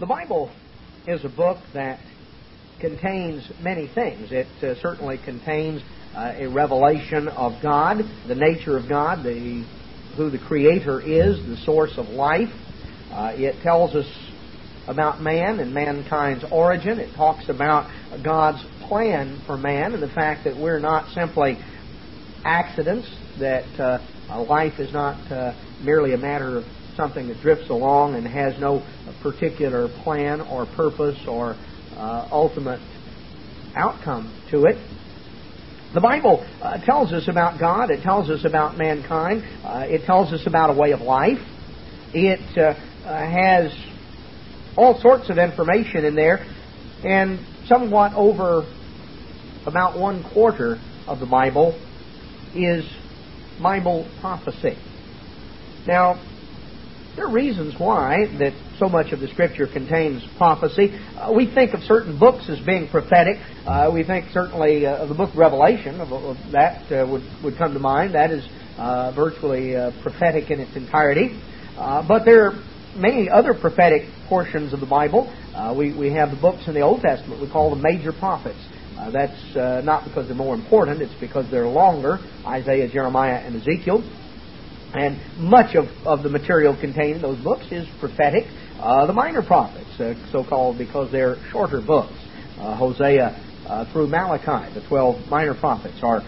The Bible is a book that contains many things. It uh, certainly contains uh, a revelation of God, the nature of God, the who the Creator is, the source of life. Uh, it tells us about man and mankind's origin. It talks about God's plan for man and the fact that we're not simply accidents, that uh, life is not uh, merely a matter of something that drifts along and has no particular plan or purpose or uh, ultimate outcome to it. The Bible uh, tells us about God. It tells us about mankind. Uh, it tells us about a way of life. It uh, uh, has all sorts of information in there, and somewhat over about one quarter of the Bible is Bible prophecy. Now, there are reasons why that so much of the Scripture contains prophecy. Uh, we think of certain books as being prophetic. Uh, we think certainly uh, of the book of Revelation, of, of that uh, would, would come to mind. That is uh, virtually uh, prophetic in its entirety. but there are many other prophetic portions of the Bible. we, we have the books in the Old Testament. We call them major prophets. that's not because they're more important, it's because they're longer Isaiah, Jeremiah, and Ezekiel. And much of, of the material contained in those books is prophetic. Uh, the minor prophets, uh, so called because they're shorter books. Uh, Hosea uh, through Malachi, the 12 minor prophets, are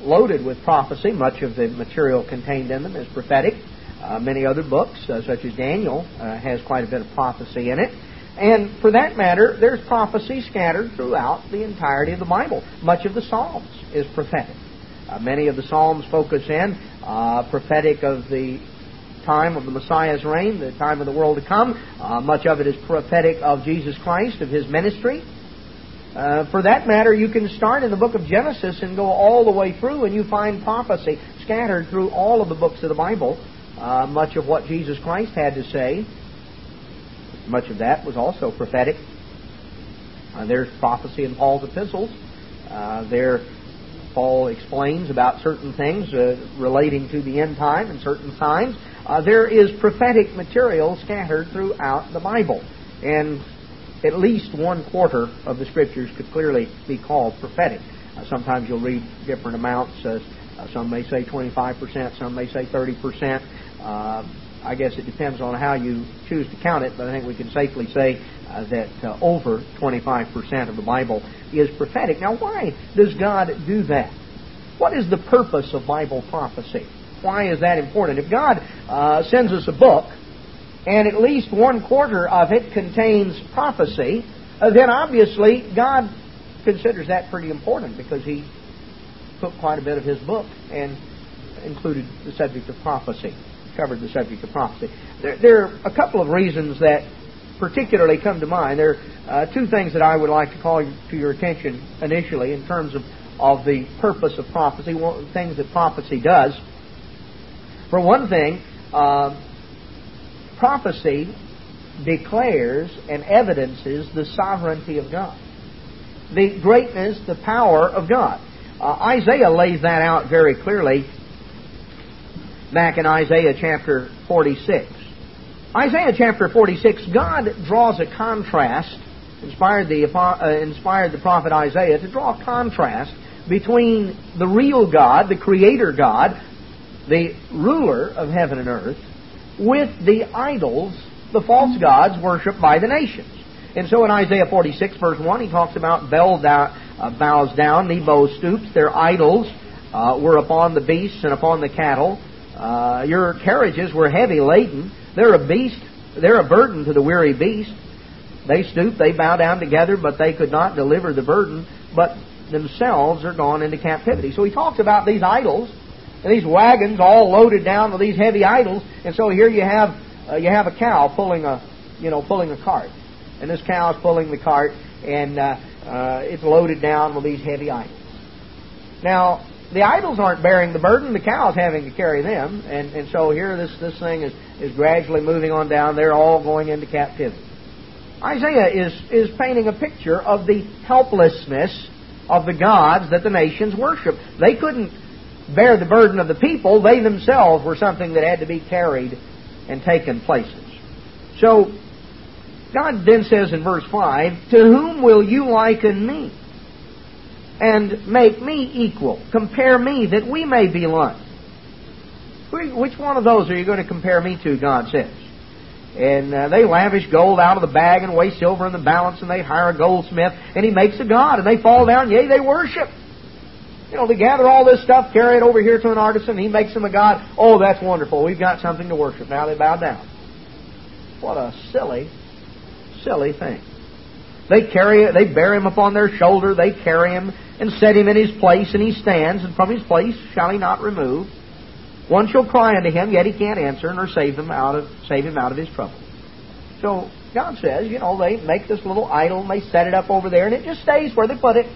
loaded with prophecy. Much of the material contained in them is prophetic. Uh, many other books, uh, such as Daniel, has quite a bit of prophecy in it. And for that matter, there's prophecy scattered throughout the entirety of the Bible. Much of the Psalms is prophetic. Uh, many of the Psalms focus in uh, prophetic of the time of the Messiah's reign, the time of the world to come. Uh, much of it is prophetic of Jesus Christ, of his ministry. Uh, for that matter, you can start in the book of Genesis and go all the way through, and you find prophecy scattered through all of the books of the Bible. Uh, much of what Jesus Christ had to say, much of that was also prophetic. Uh, there's prophecy in Paul's epistles. There Paul explains about certain things uh, relating to the end time and certain signs, uh, there is prophetic material scattered throughout the Bible. And at least one quarter of the Scriptures could clearly be called prophetic. Uh, sometimes you'll read different amounts. Uh, uh, some may say 25%, some may say 30%. I guess it depends on how you choose to count it, but I think we can safely say uh, that uh, over 25% of the Bible is prophetic. Now, why does God do that? What is the purpose of Bible prophecy? Why is that important? If God uh, sends us a book and at least one quarter of it contains prophecy, uh, then obviously God considers that pretty important because He took quite a bit of His book and included the subject of prophecy, covered the subject of prophecy. There, there are a couple of reasons that particularly come to mind. There are uh, two things that I would like to call to your attention initially in terms of, of the purpose of prophecy, one things that prophecy does. For one thing, uh, prophecy declares and evidences the sovereignty of God, the greatness, the power of God. Uh, Isaiah lays that out very clearly back in Isaiah chapter 46. Isaiah chapter 46, God draws a contrast, inspired the, uh, inspired the prophet Isaiah to draw a contrast between the real God, the Creator God, the ruler of heaven and earth, with the idols, the false gods worshipped by the nations. And so in Isaiah 46, verse 1, he talks about Bel down, uh, bows down, Nebo stoops, their idols uh, were upon the beasts and upon the cattle. Uh, your carriages were heavy laden. They're a beast. They're a burden to the weary beast. They stoop, they bow down together, but they could not deliver the burden, but themselves are gone into captivity. So he talks about these idols, and these wagons all loaded down with these heavy idols, and so here you have uh, you have a cow pulling a you know pulling a cart, and this cow is pulling the cart, and uh, uh, it's loaded down with these heavy idols. Now the idols aren't bearing the burden; the cow's having to carry them, and and so here this this thing is is gradually moving on down. They're all going into captivity. Isaiah is is painting a picture of the helplessness of the gods that the nations worship. They couldn't bear the burden of the people; they themselves were something that had to be carried and taken places. So God then says in verse 5, To whom will you liken me? And make me equal. Compare me that we may be one. Which one of those are you going to compare me to, God says? And uh, they lavish gold out of the bag and weigh silver in the balance, and they hire a goldsmith, and he makes a god, and they fall down, yea, they worship. You know, they gather all this stuff, carry it over here to an artisan, he makes them a god. Oh, that's wonderful. We've got something to worship. Now they bow down. What a silly, silly thing. They carry they bear him upon their shoulder, they carry him and set him in his place, and he stands, and from his place shall he not remove. One shall cry unto him, yet he can't answer, nor save him out of save him out of his trouble. So God says, you know, they make this little idol and they set it up over there, and it just stays where they put it.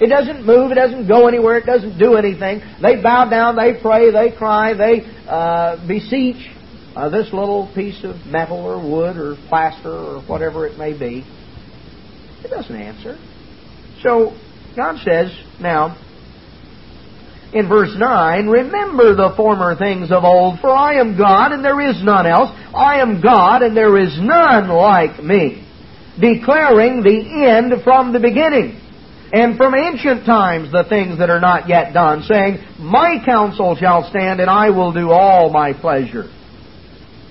It doesn't move. It doesn't go anywhere. It doesn't do anything. They bow down. They pray. They cry. They uh, beseech uh, this little piece of metal or wood or plaster or whatever it may be. It doesn't answer. So God says, now, in verse 9, Remember the former things of old, for I am God and there is none else. I am God and there is none like me, declaring the end from the beginning and from ancient times the things that are not yet done, saying, My counsel shall stand, and I will do all my pleasure.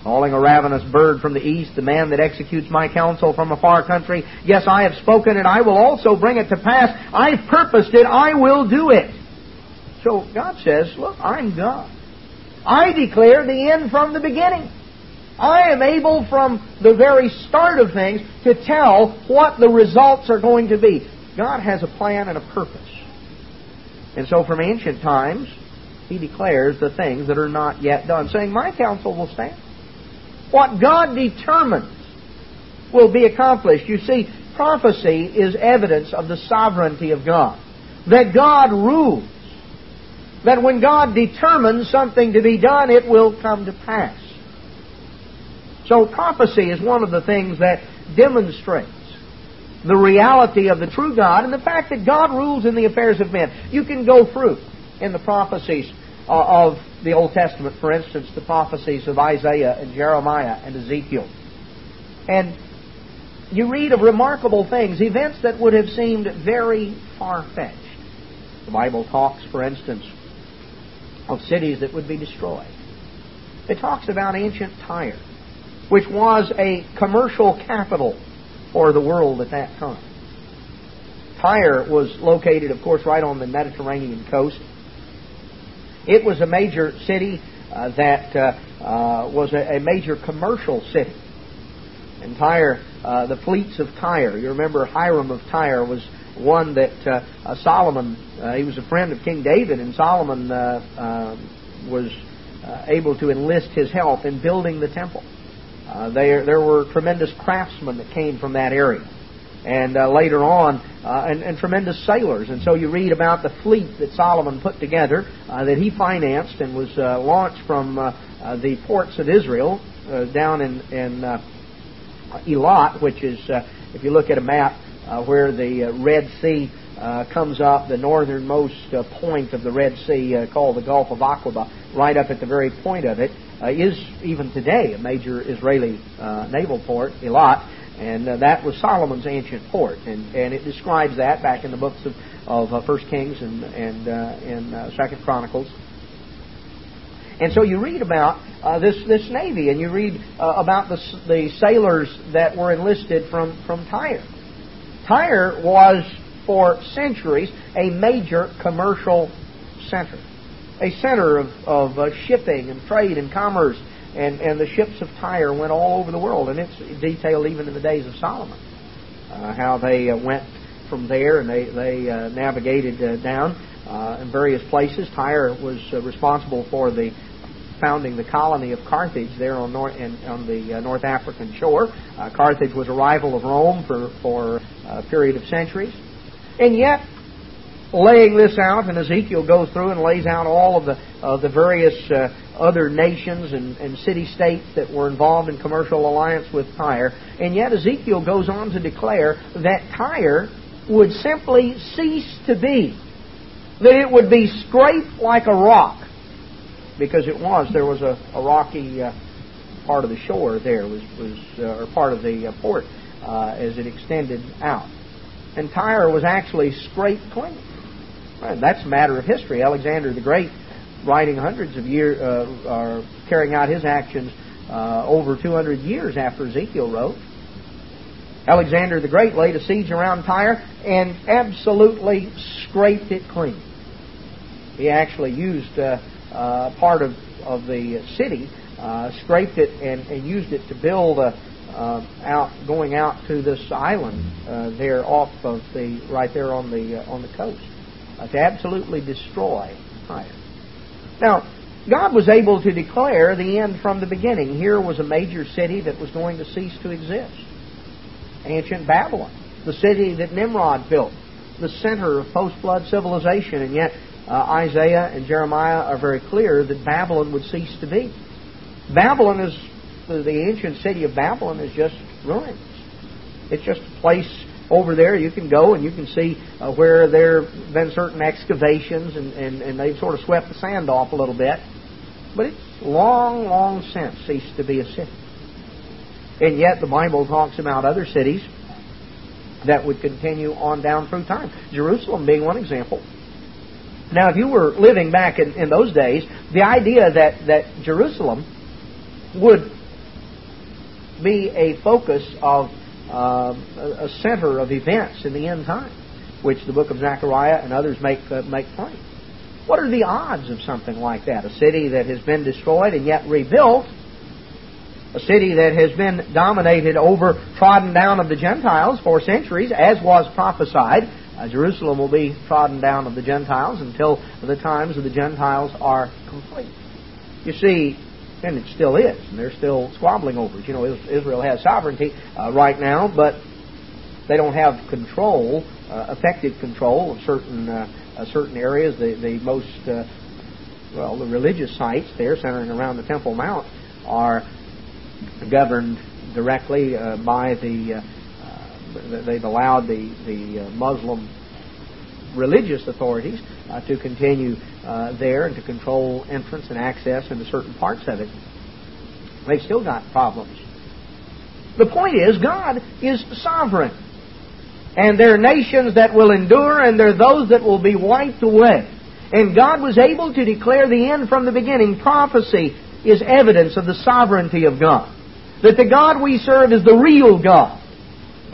Calling a ravenous bird from the east, the man that executes my counsel from a far country, yes, I have spoken it, I will also bring it to pass. I've purposed it, I will do it. So God says, Look, I'm God. I declare the end from the beginning. I am able from the very start of things to tell what the results are going to be. God has a plan and a purpose. And so from ancient times, he declares the things that are not yet done, saying, My counsel will stand. What God determines will be accomplished. You see, prophecy is evidence of the sovereignty of God. That God rules. That when God determines something to be done, it will come to pass. So prophecy is one of the things that demonstrates the reality of the true God and the fact that God rules in the affairs of men. You can go through in the prophecies Uh, of the Old Testament, for instance, the prophecies of Isaiah and Jeremiah and Ezekiel. And you read of remarkable things, events that would have seemed very far fetched. The Bible talks, for instance, of cities that would be destroyed. It talks about ancient Tyre, which was a commercial capital for the world at that time. Tyre was located, of course, right on the Mediterranean coast. It was a major city uh, that uh, uh, was a, a, major commercial city. Tyre, uh, the fleets of Tyre, you remember Hiram of Tyre was one that uh, Solomon, he was a friend of King David, and Solomon was able to enlist his help in building the temple. There, there were tremendous craftsmen that came from that area. And uh, later on, uh, and, and, tremendous sailors. And so you read about the fleet that Solomon put together, uh, that he financed and was uh, launched from uh, the ports of Israel down in, in Elat, which is, if you look at a map, where the Red Sea comes up, the northernmost point of the Red Sea, called the Gulf of Aqaba, right up at the very point of it uh, is even today a major Israeli uh, naval port, Elat, and uh, that was Solomon's ancient port, and, and it describes that back in the books of, of uh, First Kings and and, uh, and uh, Second Chronicles. And so you read about uh, this this navy, and you read uh, about the the sailors that were enlisted from from Tyre. Tyre was for centuries a major commercial center a center of, of uh, shipping and trade and commerce, and, and the ships of Tyre went all over the world, and it's detailed even in the days of Solomon, uh, how they uh, went from there and they, they uh, navigated uh, down uh, in various places. Tyre was uh, responsible for the founding the colony of Carthage there on, nor- in, on the uh, North African shore. Uh, Carthage was a rival of Rome for, for a period of centuries. And yet, laying this out, and Ezekiel goes through and lays out all of the uh, the various uh, other nations and, and city states that were involved in commercial alliance with Tyre. And yet Ezekiel goes on to declare that Tyre would simply cease to be, that it would be scraped like a rock, because it was. There was a, a rocky uh, part of the shore there was was uh, or part of the uh, port uh, as it extended out. And Tyre was actually scraped clean. Right, that's a matter of history. Alexander the Great, writing hundreds of years, uh, or carrying out his actions uh, over 200 years after Ezekiel wrote. Alexander the Great laid a siege around Tyre and absolutely scraped it clean. He actually used uh, uh, part of, of the city, uh, scraped it, and, and used it to build a, uh, out going out to this island uh, there off of the right there on the uh, on the coast uh, to absolutely destroy Tyre. Now, God was able to declare the end from the beginning. Here was a major city that was going to cease to exist. Ancient Babylon, the city that Nimrod built, the center of post-flood civilization, and yet uh, Isaiah and Jeremiah are very clear that Babylon would cease to be. Babylon is the ancient city of Babylon is just ruins. It's just a place over there you can go and you can see uh, where there have been certain excavations and, and, and they've sort of swept the sand off a little bit. But it's long, long since ceased to be a city. And yet the Bible talks about other cities that would continue on down through time. Jerusalem being one example. Now, if you were living back in, in those days, the idea that, that Jerusalem would be a focus of uh, a center of events in the end time, which the book of Zechariah and others make uh, make plain. What are the odds of something like that? A city that has been destroyed and yet rebuilt, a city that has been dominated over, trodden down of the Gentiles for centuries, as was prophesied. Uh, Jerusalem will be trodden down of the Gentiles until the times of the Gentiles are complete. You see, and it still is, and they're still squabbling over it. You know, Israel has sovereignty uh, right now, but they don't have control, uh, effective control of certain uh, uh certain areas. The the most uh, well, the religious sites there, centering around the Temple Mount, are governed directly uh, by the. they've allowed the the Muslim religious authorities uh, to continue uh, there and to control entrance and access into certain parts of it. They've still got problems. The point is, God is sovereign. And there are nations that will endure, and there are those that will be wiped away. And God was able to declare the end from the beginning. Prophecy is evidence of the sovereignty of God. That the God we serve is the real God.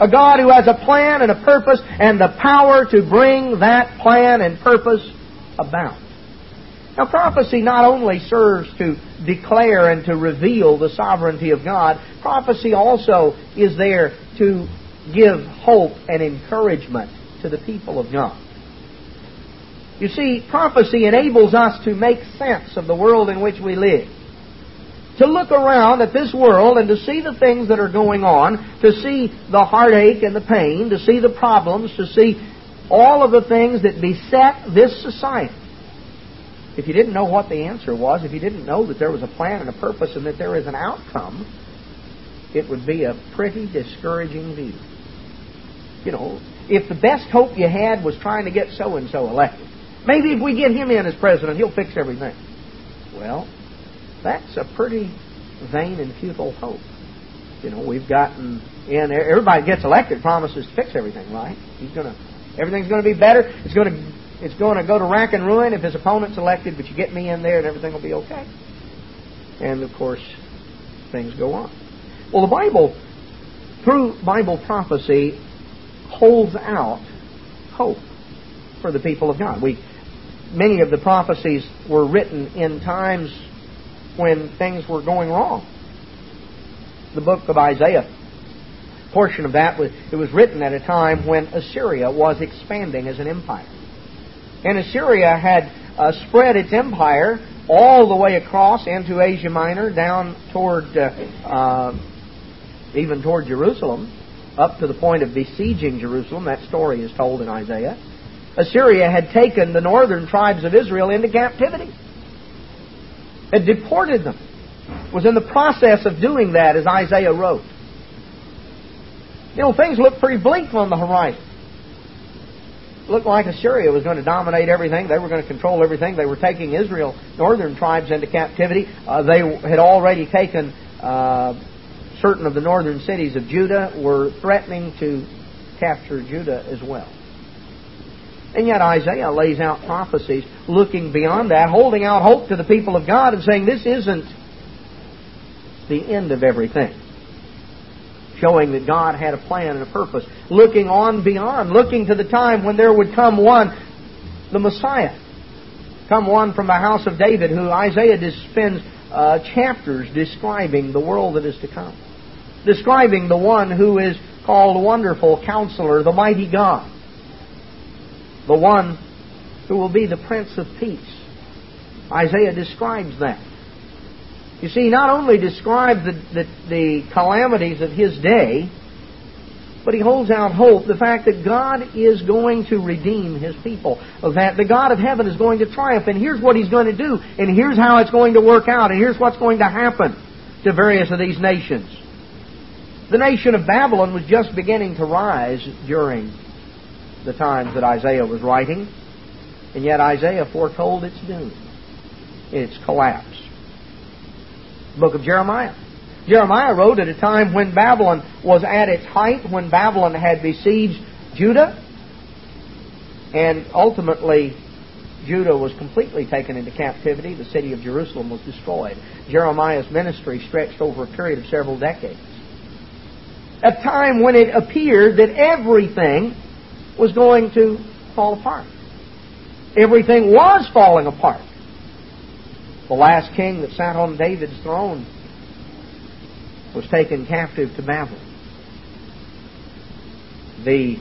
A God who has a plan and a purpose and the power to bring that plan and purpose about. Now, prophecy not only serves to declare and to reveal the sovereignty of God, prophecy also is there to give hope and encouragement to the people of God. You see, prophecy enables us to make sense of the world in which we live to look around at this world and to see the things that are going on, to see the heartache and the pain, to see the problems, to see all of the things that beset this society. If you didn't know what the answer was, if you didn't know that there was a plan and a purpose and that there is an outcome, it would be a pretty discouraging view. You know, if the best hope you had was trying to get so and so elected, maybe if we get him in as president, he'll fix everything. Well, that's a pretty vain and futile hope. You know, we've gotten in. Everybody gets elected promises to fix everything, right? He's to. Everything's going to be better. It's going to. It's to go to rack and ruin if his opponent's elected, but you get me in there and everything will be okay. And of course, things go on. Well, the Bible, through Bible prophecy, holds out hope for the people of God. We, many of the prophecies were written in times when things were going wrong. The book of Isaiah, portion of that was it was written at a time when Assyria was expanding as an empire, and Assyria had uh, spread its empire all the way across into Asia Minor, down toward uh, uh, even toward Jerusalem, up to the point of besieging Jerusalem. That story is told in Isaiah. Assyria had taken the northern tribes of Israel into captivity had deported them, was in the process of doing that as Isaiah wrote. You know, things looked pretty bleak on the horizon. It looked like Assyria was going to dominate everything. They were going to control everything. They were taking Israel, northern tribes, into captivity. Uh, they had already taken uh, certain of the northern cities of Judah were threatening to capture Judah as well. And yet Isaiah lays out prophecies looking beyond that, holding out hope to the people of God and saying this isn't the end of everything. Showing that God had a plan and a purpose. Looking on beyond, looking to the time when there would come one, the Messiah. Come one from the house of David who Isaiah spends uh, chapters describing the world that is to come. Describing the one who is called Wonderful Counselor, the Mighty God the one who will be the Prince of Peace. Isaiah describes that. You see, not only describes the, the, the, calamities of his day, but he holds out hope, the fact that God is going to redeem his people, of that the God of heaven is going to triumph, and here's what he's going to do, and here's how it's going to work out, and here's what's going to happen to various of these nations. The nation of Babylon was just beginning to rise during the times that Isaiah was writing, and yet Isaiah foretold its doom, its collapse. The book of Jeremiah. Jeremiah wrote at a time when Babylon was at its height, when Babylon had besieged Judah, and ultimately Judah was completely taken into captivity. The city of Jerusalem was destroyed. Jeremiah's ministry stretched over a period of several decades. A time when it appeared that everything was going to fall apart. Everything was falling apart. The last king that sat on David's throne was taken captive to Babylon. The,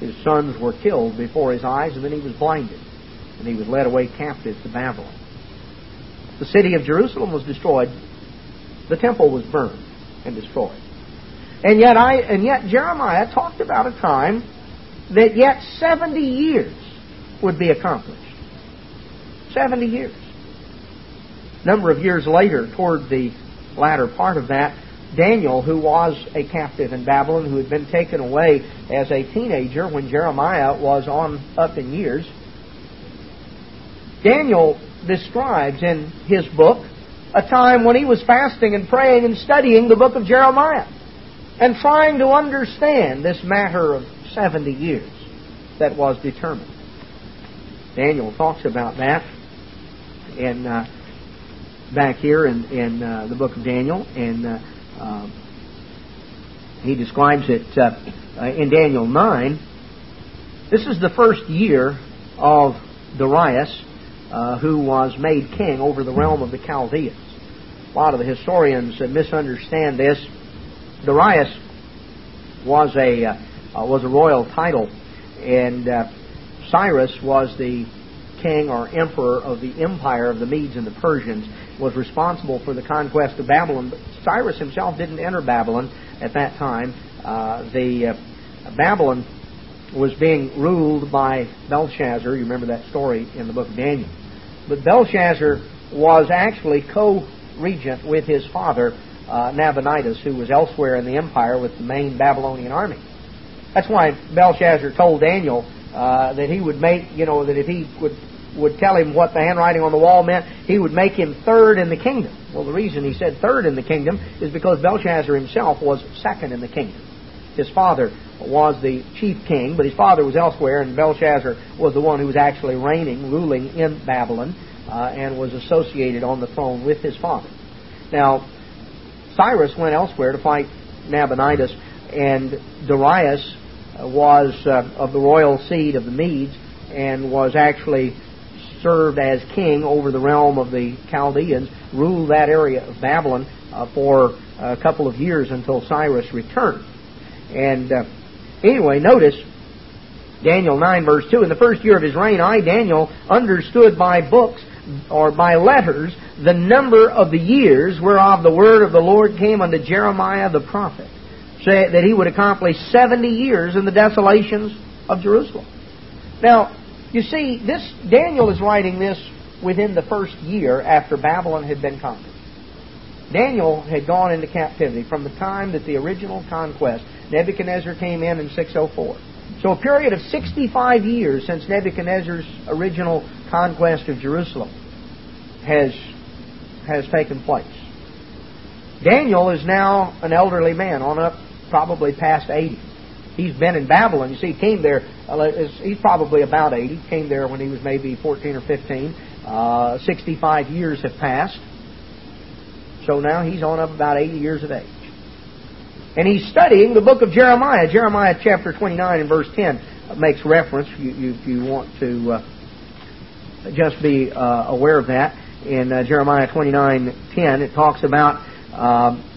his sons were killed before his eyes, and then he was blinded, and he was led away captive to Babylon. The city of Jerusalem was destroyed. The temple was burned and destroyed. And yet, I and yet Jeremiah talked about a time that yet 70 years would be accomplished. 70 years. A number of years later, toward the latter part of that, Daniel, who was a captive in Babylon, who had been taken away as a teenager when Jeremiah was on up in years, Daniel describes in his book a time when he was fasting and praying and studying the book of Jeremiah and trying to understand this matter of 70 years that was determined. Daniel talks about that in uh, back here in, in uh, the book of Daniel, and uh, um, he describes it uh, uh, in Daniel 9. This is the first year of Darius, uh, who was made king over the realm of the Chaldeans. A lot of the historians misunderstand this. Darius was a was a royal title, and uh, Cyrus was the king or emperor of the empire of the Medes and the Persians, was responsible for the conquest of Babylon. But Cyrus himself didn't enter Babylon at that time. Uh, the uh, Babylon was being ruled by Belshazzar. You remember that story in the book of Daniel. But Belshazzar was actually co-regent with his father, uh, Nabonidus, who was elsewhere in the empire with the main Babylonian army. That's why Belshazzar told Daniel uh, that he would make, you know, that if he would would tell him what the handwriting on the wall meant, he would make him third in the kingdom. Well, the reason he said third in the kingdom is because Belshazzar himself was second in the kingdom. His father was the chief king, but his father was elsewhere, and Belshazzar was the one who was actually reigning, ruling in Babylon, uh, and was associated on the throne with his father. Now, Cyrus went elsewhere to fight Nabonidus, and Darius was uh, of the royal seed of the Medes and was actually served as king over the realm of the Chaldeans, ruled that area of Babylon uh, for a couple of years until Cyrus returned. And uh, anyway, notice Daniel 9, verse 2 In the first year of his reign, I, Daniel, understood by books or by letters the number of the years whereof the word of the Lord came unto Jeremiah the prophet say that he would accomplish 70 years in the desolations of Jerusalem. Now, you see, this Daniel is writing this within the first year after Babylon had been conquered. Daniel had gone into captivity from the time that the original conquest, Nebuchadnezzar came in in 604. So a period of 65 years since Nebuchadnezzar's original conquest of Jerusalem has, has taken place. Daniel is now an elderly man, on up probably past 80. He's been in Babylon. You see, he came there, uh, he's probably about 80. Came there when he was maybe 14 or 15. Uh, 65 years have passed. So now he's on up about 80 years of age. And he's studying the book of Jeremiah. Jeremiah chapter 29 and verse 10 makes reference, you, you, if you want to uh, just be uh, aware of that. In uh, Jeremiah 29:10, it talks about um,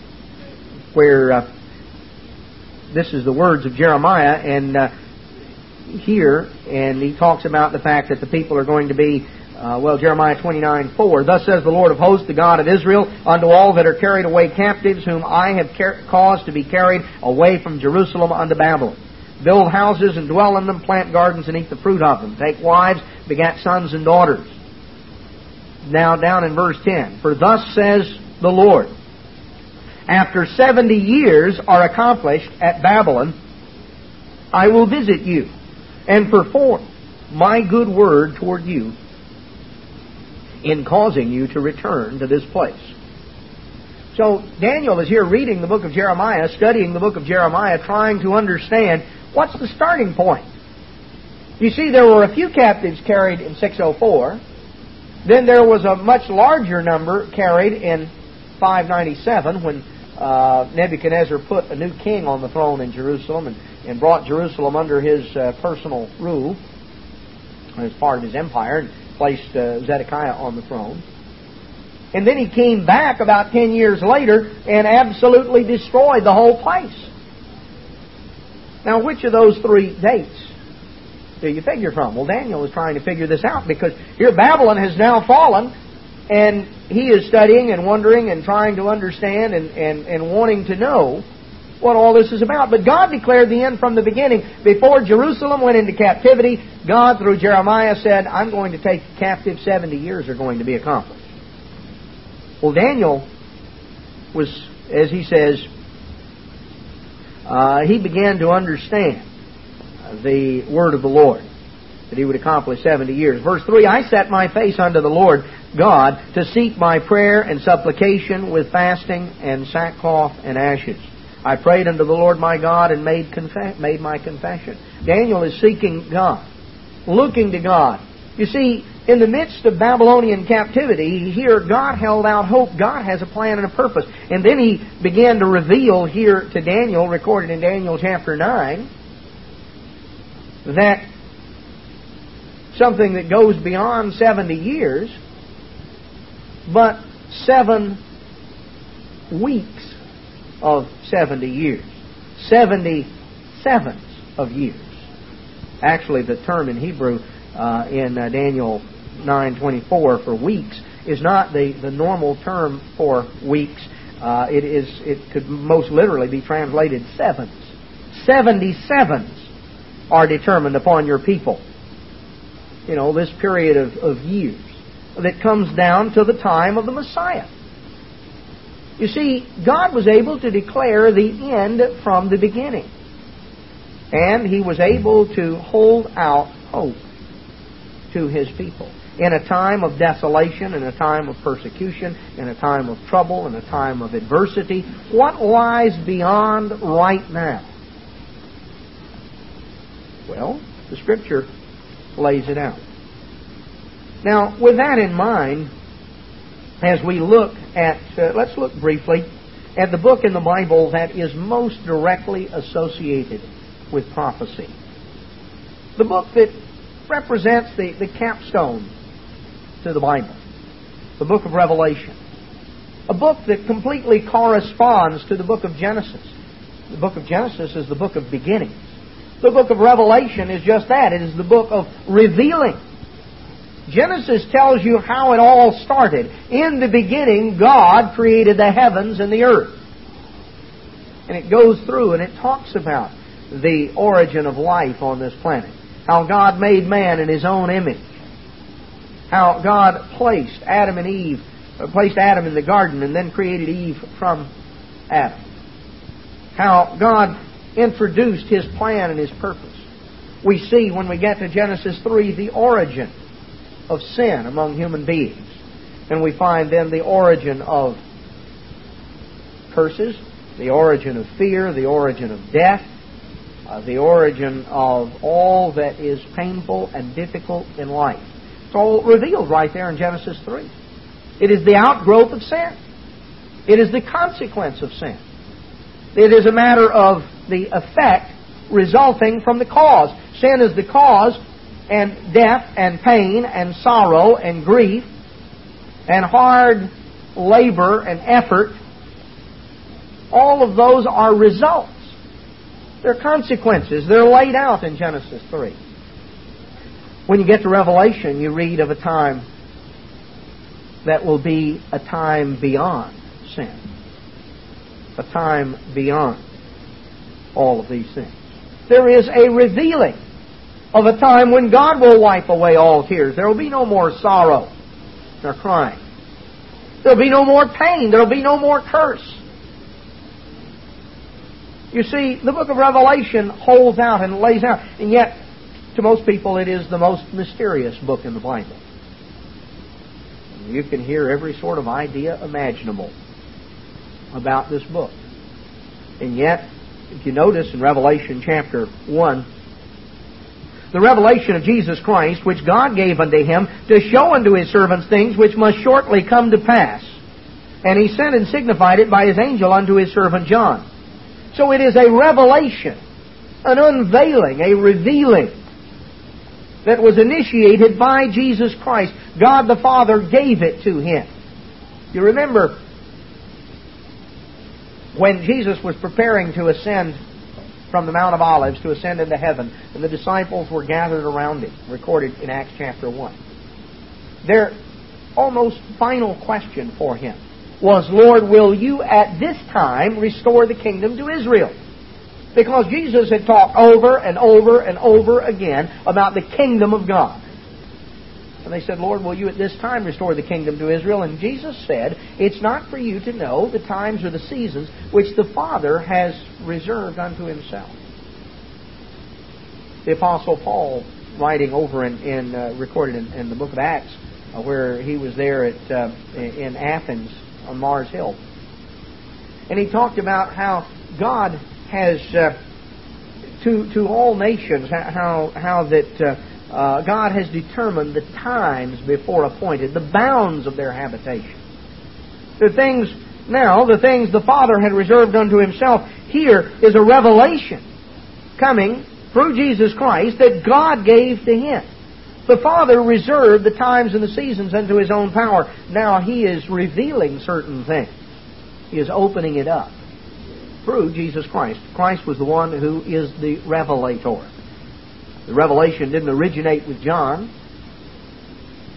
where uh, this is the words of Jeremiah, and uh, here, and he talks about the fact that the people are going to be uh, well, Jeremiah 29, 4. Thus says the Lord of hosts, the God of Israel, unto all that are carried away captives, whom I have car- caused to be carried away from Jerusalem unto Babylon. Build houses and dwell in them, plant gardens and eat the fruit of them. Take wives, begat sons and daughters. Now down in verse 10. For thus says the Lord, after 70 years are accomplished at Babylon, I will visit you and perform my good word toward you in causing you to return to this place. So Daniel is here reading the book of Jeremiah, studying the book of Jeremiah, trying to understand what's the starting point. You see, there were a few captives carried in 604. Then there was a much larger number carried in 597 when uh, Nebuchadnezzar put a new king on the throne in Jerusalem and, and brought Jerusalem under his uh, personal rule as part of his empire. And placed uh, Zedekiah on the throne. And then he came back about 10 years later and absolutely destroyed the whole place. Now, which of those three dates do you figure from? Well, Daniel is trying to figure this out because here Babylon has now fallen, and he is studying and wondering and trying to understand and, and, and wanting to know what all this is about. But God declared the end from the beginning. Before Jerusalem went into captivity, God, through Jeremiah, said, I'm going to take captive 70 years are going to be accomplished. Well, Daniel was, as he says, uh, he began to understand the word of the Lord, that he would accomplish 70 years. Verse 3 I set my face unto the Lord God to seek my prayer and supplication with fasting and sackcloth and ashes. I prayed unto the Lord my God and made, conf- made my confession. Daniel is seeking God, looking to God. You see, in the midst of Babylonian captivity, here God held out hope. God has a plan and a purpose. And then he began to reveal here to Daniel, recorded in Daniel chapter 9, that something that goes beyond 70 years, but seven weeks of 70 years. 70 sevens of years. Actually, the term in Hebrew uh, in uh, Daniel 9:24 for weeks is not the, the normal term for weeks. Uh, it is it could most literally be translated sevens. 70 sevens are determined upon your people. You know, this period of, of years that comes down to the time of the Messiah. You see, God was able to declare the end from the beginning. And He was able to hold out hope to His people. In a time of desolation, in a time of persecution, in a time of trouble, in a time of adversity, what lies beyond right now? Well, the Scripture lays it out. Now, with that in mind, as we look at, uh, let's look briefly at the book in the Bible that is most directly associated with prophecy. The book that represents the, the capstone to the Bible, the book of Revelation. A book that completely corresponds to the book of Genesis. The book of Genesis is the book of beginnings. The book of Revelation is just that. It is the book of revealing Genesis tells you how it all started. In the beginning, God created the heavens and the earth. And it goes through and it talks about the origin of life on this planet. How God made man in his own image. How God placed Adam and Eve, uh, placed Adam in the garden and then created Eve from Adam. How God introduced his plan and his purpose. We see when we get to Genesis 3 the origin of sin among human beings. And we find then the origin of curses, the origin of fear, the origin of death, uh, the origin of all that is painful and difficult in life. It's all revealed right there in Genesis 3. It is the outgrowth of sin. It is the consequence of sin. It is a matter of the effect resulting from the cause. Sin is the cause, and death and pain and sorrow and grief and hard labor and effort, all of those are results. They're consequences. They're laid out in Genesis 3. When you get to Revelation, you read of a time that will be a time beyond sin. A time beyond all of these things. There is a revealing of a time when God will wipe away all tears. There will be no more sorrow nor crying. There will be no more pain. There will be no more curse. You see, the book of Revelation holds out and lays out, and yet, to most people, it is the most mysterious book in the Bible. You can hear every sort of idea imaginable about this book. And yet, if you notice in Revelation chapter 1, the revelation of Jesus Christ, which God gave unto him to show unto his servants things which must shortly come to pass. And he sent and signified it by his angel unto his servant John. So it is a revelation, an unveiling, a revealing that was initiated by Jesus Christ. God the Father gave it to him. You remember when Jesus was preparing to ascend from the Mount of Olives to ascend into heaven, and the disciples were gathered around him, recorded in Acts chapter 1. Their almost final question for him was, Lord, will you at this time restore the kingdom to Israel? Because Jesus had talked over and over and over again about the kingdom of God. And they said, Lord, will you at this time restore the kingdom to Israel? And Jesus said, It's not for you to know the times or the seasons which the Father has reserved unto himself. The Apostle Paul, writing over in, in uh, recorded in, in, the book of Acts, uh, where he was there at uh, in Athens on Mars Hill, and he talked about how God has uh, to to all nations how how that uh, God has determined the times before appointed, the bounds of their habitation. The things now, the things the Father had reserved unto Himself, here is a revelation coming through Jesus Christ that God gave to Him. The Father reserved the times and the seasons unto His own power. Now He is revealing certain things. He is opening it up through Jesus Christ. Christ was the one who is the revelator. The revelation didn't originate with John.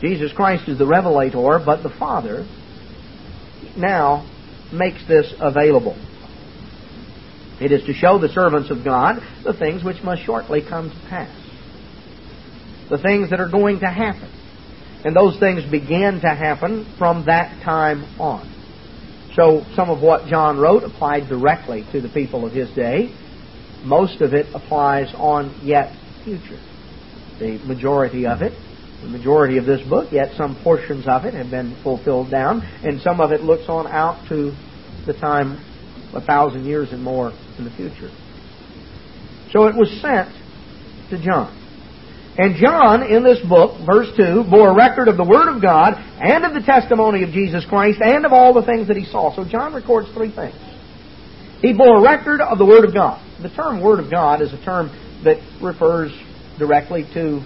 Jesus Christ is the revelator, but the Father now makes this available. It is to show the servants of God the things which must shortly come to pass. The things that are going to happen. And those things began to happen from that time on. So some of what John wrote applied directly to the people of his day. Most of it applies on yet future. The majority of it, the majority of this book, yet some portions of it have been fulfilled down, and some of it looks on out to the time a thousand years and more in the future. So it was sent to John. And John, in this book, verse 2, bore a record of the Word of God and of the testimony of Jesus Christ and of all the things that he saw. So John records three things. He bore a record of the Word of God. The term Word of God is a term that refers directly to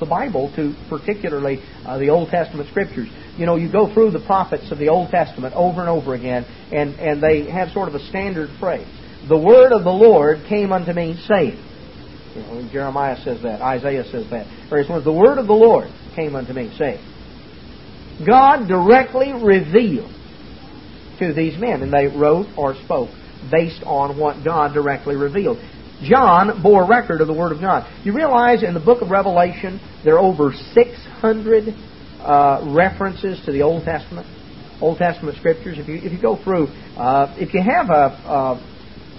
the Bible, to particularly uh, the Old Testament scriptures. You know, you go through the prophets of the Old Testament over and over again, and, and they have sort of a standard phrase. The word of the Lord came unto me, saying. You know, Jeremiah says that. Isaiah says that. Whereas when the word of the Lord came unto me, saying. God directly revealed to these men, and they wrote or spoke based on what God directly revealed. John bore record of the Word of God. You realize in the book of Revelation there are over 600 uh, references to the Old Testament, Old Testament scriptures. If you if you go through, uh, if you have a, a,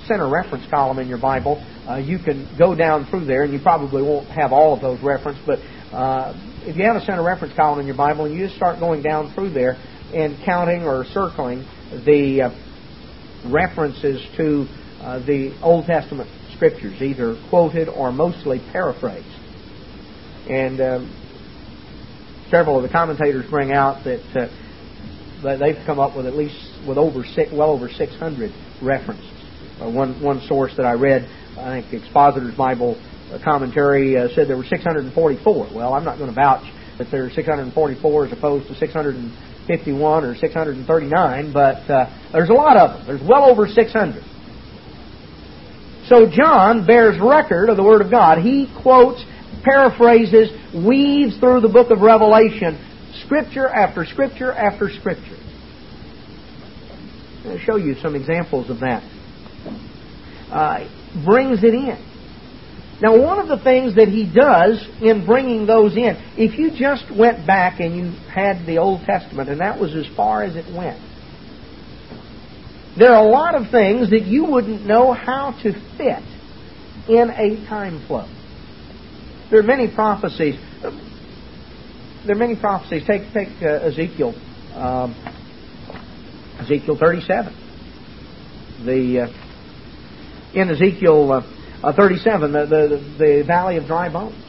center reference column in your Bible, uh, you can go down through there, and you probably won't have all of those references, but uh, if you have a center reference column in your Bible, and you just start going down through there and counting or circling the uh, references to uh, the Old Testament scriptures, either quoted or mostly paraphrased. And um, several of the commentators bring out that, uh, they've come up with at least with over six, well over 600 references. Uh, one one source that I read, I think Expositor's Bible commentary uh, said there were 644. Well, I'm not going to vouch that there are 644 as opposed to 651 or 639, but uh, there's a lot of them. There's well over 600. So John bears record of the Word of God. He quotes, paraphrases, weaves through the book of Revelation, scripture after scripture after scripture. I'll show you some examples of that. Uh, brings it in. Now, one of the things that he does in bringing those in, if you just went back and you had the Old Testament and that was as far as it went, there are a lot of things that you wouldn't know how to fit in a time flow. There are many prophecies. There are many prophecies. Take take uh, Ezekiel, um, Ezekiel 37. The uh, in Ezekiel uh, uh 37, the, the the valley of dry bones.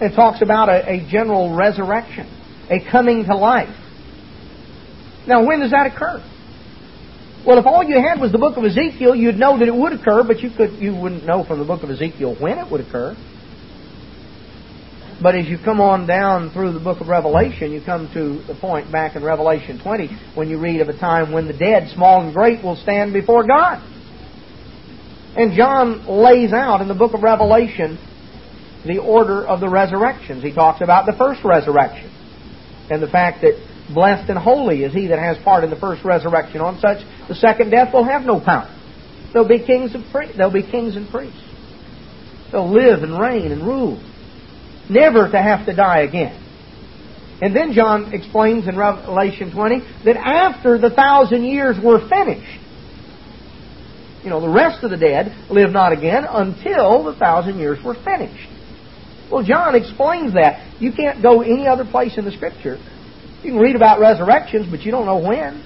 It talks about a, a general resurrection, a coming to life. Now, when does that occur? Well, if all you had was the book of Ezekiel, you'd know that it would occur, but you could you wouldn't know from the book of Ezekiel when it would occur. But as you come on down through the book of Revelation, you come to the point back in Revelation 20 when you read of a time when the dead, small and great, will stand before God. And John lays out in the book of Revelation the order of the resurrections. He talks about the first resurrection and the fact that Blessed and holy is he that has part in the first resurrection. On such, the second death will have no power. They'll be kings and priests. They'll be kings and priests. They'll live and reign and rule, never to have to die again. And then John explains in Revelation 20 that after the thousand years were finished, you know, the rest of the dead live not again until the thousand years were finished. Well, John explains that. You can't go any other place in the Scripture you can read about resurrections, but you don't know when.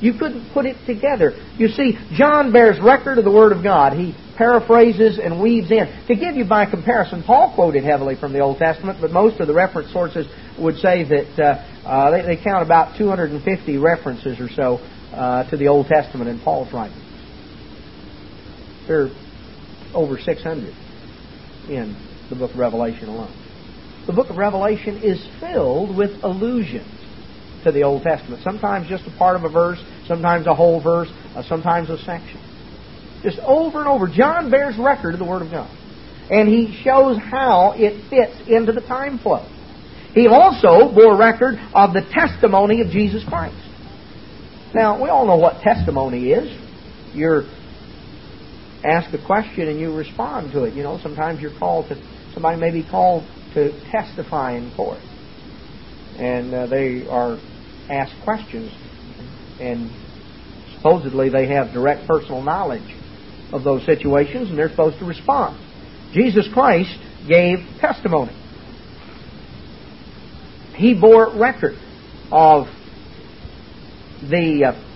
You couldn't put it together. You see, John bears record of the Word of God. He paraphrases and weaves in. To give you by comparison, Paul quoted heavily from the Old Testament, but most of the reference sources would say that uh, uh, they, they, count about 250 references or so uh, to the Old Testament in Paul's writings. There are over 600 in the book of Revelation alone the book of Revelation is filled with allusions to the Old Testament. Sometimes just a part of a verse, sometimes a whole verse, uh, sometimes a section. Just over and over. John bears record of the Word of God. And he shows how it fits into the time flow. He also bore record of the testimony of Jesus Christ. Now, we all know what testimony is. You're asked a question and you respond to it. You know, sometimes you're called to, somebody may be called to testify in court. And uh, they are asked questions, and supposedly they have direct personal knowledge of those situations, and they're supposed to respond. Jesus Christ gave testimony. He bore record of the uh,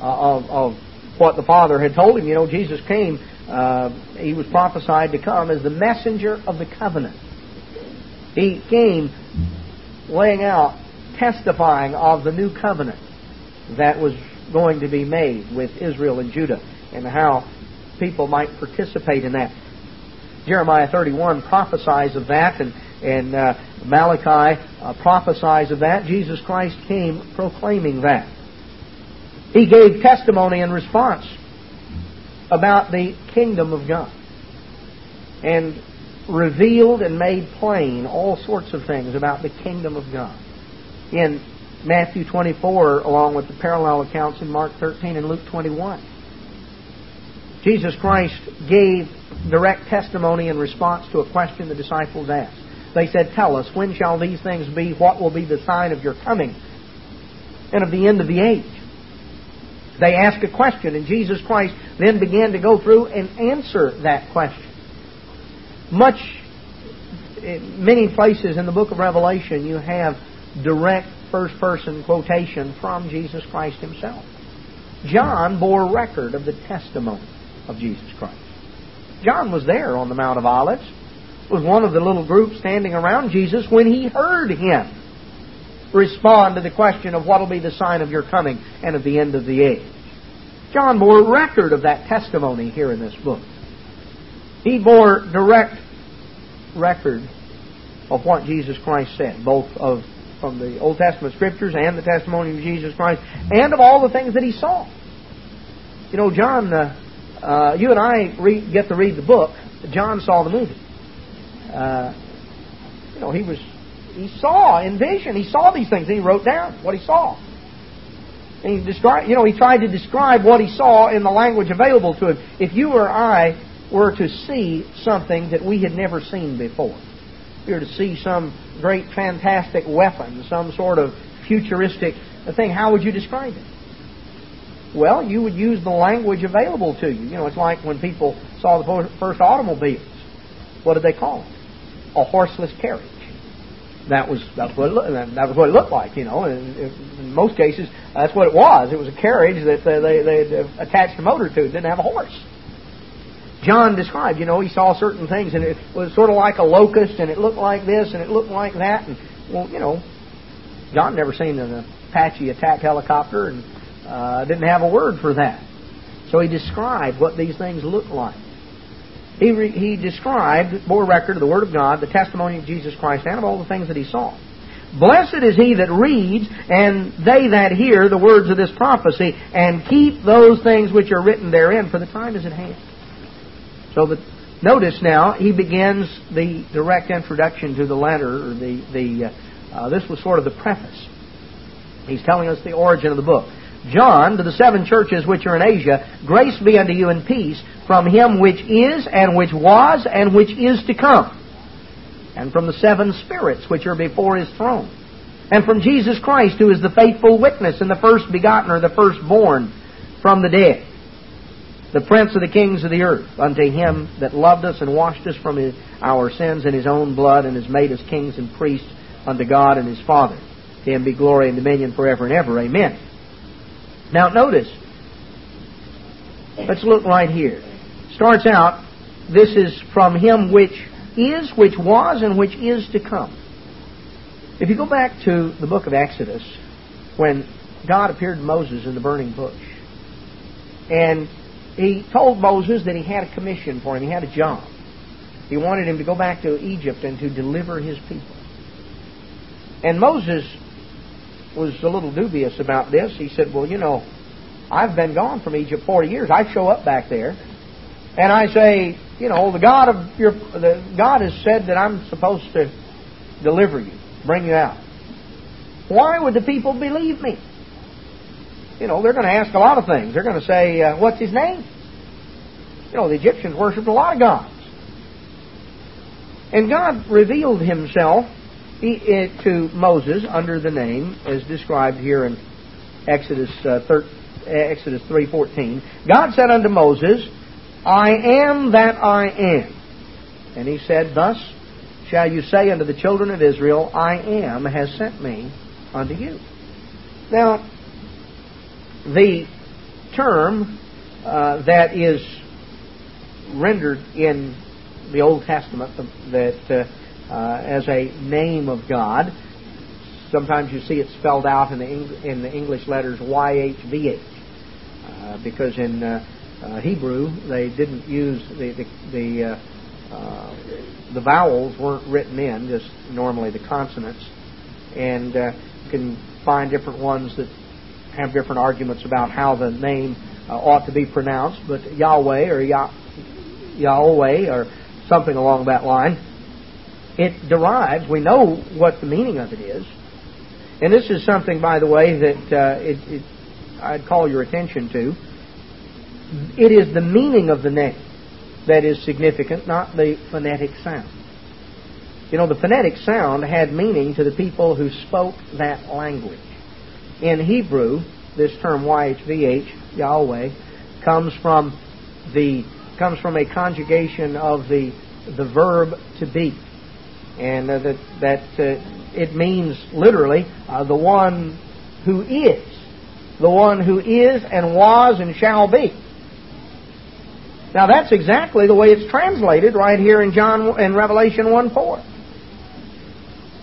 of, of what the Father had told him. You know, Jesus came uh, he was prophesied to come as the messenger of the covenant. He came laying out, testifying of the new covenant that was going to be made with Israel and Judah and how people might participate in that. Jeremiah 31 prophesies of that, and, and uh, Malachi uh, prophesies of that. Jesus Christ came proclaiming that. He gave testimony in response about the kingdom of God and revealed and made plain all sorts of things about the kingdom of God. In Matthew 24, along with the parallel accounts in Mark 13 and Luke 21. Jesus Christ gave direct testimony in response to a question the disciples asked. They said, Tell us, when shall these things be? What will be the sign of your coming and of the end of the age? They ask a question, and Jesus Christ then began to go through and answer that question. Much, many places in the book of Revelation, you have direct first person quotation from Jesus Christ himself. John bore record of the testimony of Jesus Christ. John was there on the Mount of Olives, was one of the little group standing around Jesus when he heard him respond to the question of what will be the sign of your coming and of the end of the age. John bore record of that testimony here in this book. He bore direct record of what Jesus Christ said, both of from the Old Testament scriptures and the testimony of Jesus Christ, and of all the things that he saw. You know, John, uh, uh, you and I get to read the book. John saw the movie. Uh, you know, he was he saw in vision. He saw these things. And he wrote down what he saw. And he described, you know, he tried to describe what he saw in the language available to him. If you or I were to see something that we had never seen before, if we were to see some great, fantastic weapon, some sort of futuristic thing, how would you describe it? Well, you would use the language available to you. You know, it's like when people saw the first automobiles. What did they call it? A horseless carriage that was that's what it, that was what it looked like. You know, and in most cases, that's what it was. It was a carriage that they they attached a motor to. It didn't have a horse. John described, you know, he saw certain things, and it was sort of like a locust, and it looked like this, and it looked like that, and well, you know, John never seen an Apache attack helicopter, and uh, didn't have a word for that. So he described what these things looked like. He, re, he described, bore record of the Word of God, the testimony of Jesus Christ, and of all the things that he saw. Blessed is he that reads, and they that hear the words of this prophecy, and keep those things which are written therein, for the time is at hand. So the, notice now, he begins the direct introduction to the letter, the, the uh, uh, this was sort of the preface. He's telling us the origin of the book. John, to the seven churches which are in Asia, grace be unto you and peace from him which is, and which was, and which is to come, and from the seven spirits which are before his throne, and from Jesus Christ, who is the faithful witness and the first begotten or the firstborn from the dead, the prince of the kings of the earth, unto him that loved us and washed us from his, our sins in his own blood, and has made us kings and priests unto God and his Father. To him be glory and dominion forever and ever. Amen. Now notice, let's look right here. Starts out, this is from him which is, which was, and which is to come. If you go back to the book of Exodus, when God appeared to Moses in the burning bush, and he told Moses that he had a commission for him, he had a job. He wanted him to go back to Egypt and to deliver his people. And Moses was a little dubious about this. He said, Well, you know, I've been gone from Egypt 40 years. I show up back there, and I say, you know, the God of your, the God has said that I'm supposed to deliver you, bring you out. Why would the people believe me? You know, they're going to ask a lot of things. They're going to say, uh, "What's his name?" You know, the Egyptians worshipped a lot of gods, and God revealed Himself to Moses under the name as described here in Exodus uh, 13, Exodus 3:14. God said unto Moses, "I am that I am." And he said, "Thus shall you say unto the children of Israel, I am has sent me unto you." Now, the term uh, that is rendered in the Old Testament that uh, uh, as a name of God. Sometimes you see it spelled out in the, Eng- in the English letters YHVH, uh, because in uh, Hebrew they didn't use the the the, uh, uh, the vowels weren't written in, just normally the consonants, and uh, you can find different ones that have different arguments about how the name uh, ought to be pronounced, but Yahweh or Yah- Yahweh or something along that line it derives, we know what the meaning of it is. And this is something, by the way, that uh, it, it, I'd call your attention to. It is the meaning of the name that is significant, not the phonetic sound. You know, the phonetic sound had meaning to the people who spoke that language. In Hebrew, this term YHVH, Yahweh, comes from the comes from a conjugation of the the verb to be and uh, that that uh, it means literally uh, the one who is. the one who is and was and shall be. Now that's exactly the way it's translated right here in John in Revelation 1 4.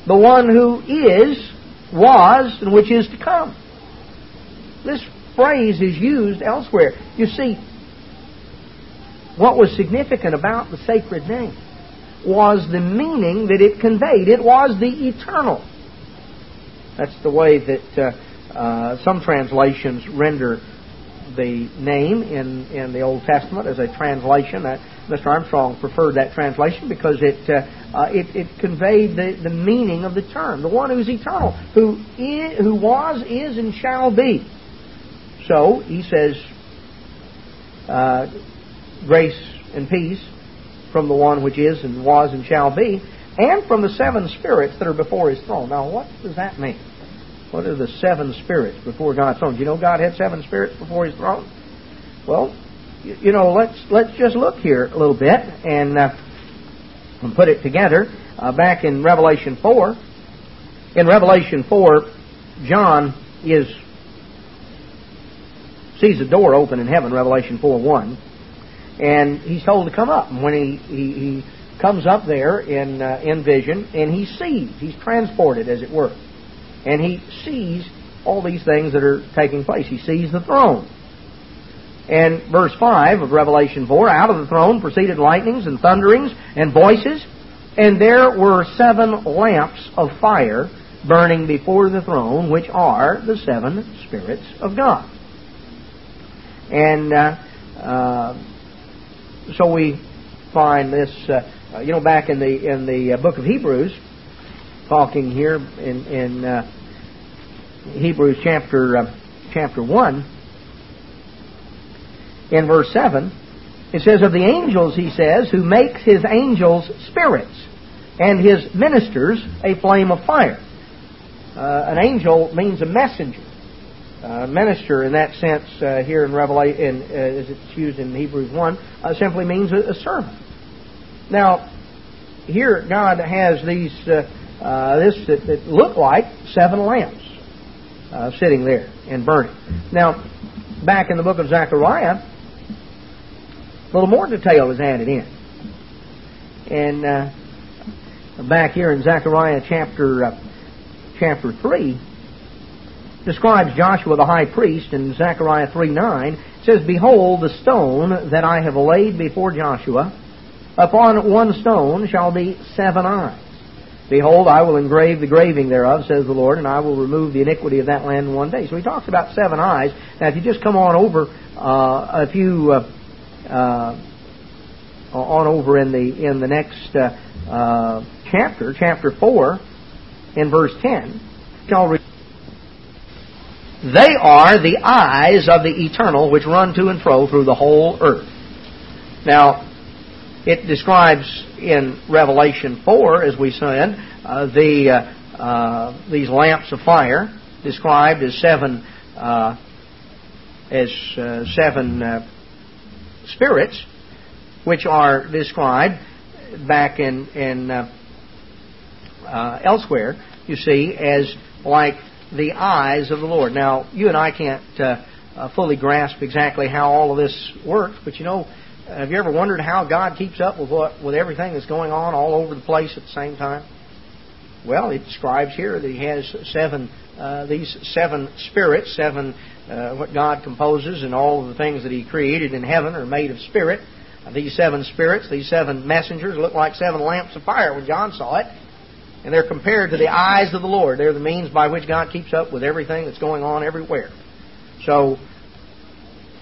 The one who is, was, and which is to come. This phrase is used elsewhere. You see, what was significant about the sacred name was the meaning that it conveyed. It was the eternal. That's the way that uh, uh, some translations render the name in, in the Old Testament as a translation. Uh, Mr. Armstrong preferred that translation because it, uh, uh, it, it, conveyed the, the meaning of the term. The one who's eternal, who, is, who was, is, and shall be. So, he says, uh, grace and peace from the one which is and was and shall be, and from the seven spirits that are before his throne. Now, what does that mean? What are the seven spirits before God's throne? Do you know God had seven spirits before His throne? Well, you know, let's let's just look here a little bit and, uh, and put it together. Uh, back in Revelation four, in Revelation four, John is sees a door open in heaven. Revelation four one, and he's told to come up. And when he he, he comes up there in uh, in vision, and he sees, he's transported, as it were and he sees all these things that are taking place. He sees the throne. And verse 5 of Revelation 4 Out of the throne proceeded lightnings and thunderings and voices, and there were seven lamps of fire burning before the throne, which are the seven spirits of God. And uh, uh, so we find this, uh, you know, back in the in the uh, book of Hebrews, talking here in, in uh, Hebrews chapter uh, chapter one, in verse seven, it says of the angels, he says, who makes his angels spirits, and his ministers a flame of fire. Uh, an angel means a messenger. Uh, minister, in that sense, uh, here in Revelation, uh, as it's used in Hebrews one, uh, simply means a, a, servant. Now, here God has these uh, this that, that looked like seven lamps uh, sitting there and burning. Now, back in the book of Zechariah, a little more detail is added in. And uh, back here in Zechariah chapter uh, chapter three, describes Joshua the high priest in Zechariah three nine. Says, "Behold, the stone that I have laid before Joshua, upon one stone shall be seven eyes." Behold, I will engrave the graving thereof, says the Lord, and I will remove the iniquity of that land in one day. So he talks about seven eyes. Now, if you just come on over uh, a few uh, uh, on over in the in the next uh, uh, chapter, chapter four, in verse ten, they are the eyes of the eternal which run to and fro through the whole earth. Now, it describes in Revelation 4, as we said, uh, the uh, uh, these lamps of fire described as seven uh, as uh, seven uh, spirits, which are described back in in elsewhere. You see, as like the eyes of the Lord. Now, you and I can't fully grasp exactly how all of this works, but you know have you ever wondered how God keeps up with what with everything that's going on all over the place at the same time? Well, it describes here that He has seven uh, these seven spirits, seven uh, what God composes, and all of the things that He created in heaven are made of spirit. Uh, these seven spirits, these seven messengers, look like seven lamps of fire when John saw it, and they're compared to the eyes of the Lord. They're the means by which God keeps up with everything that's going on everywhere. So,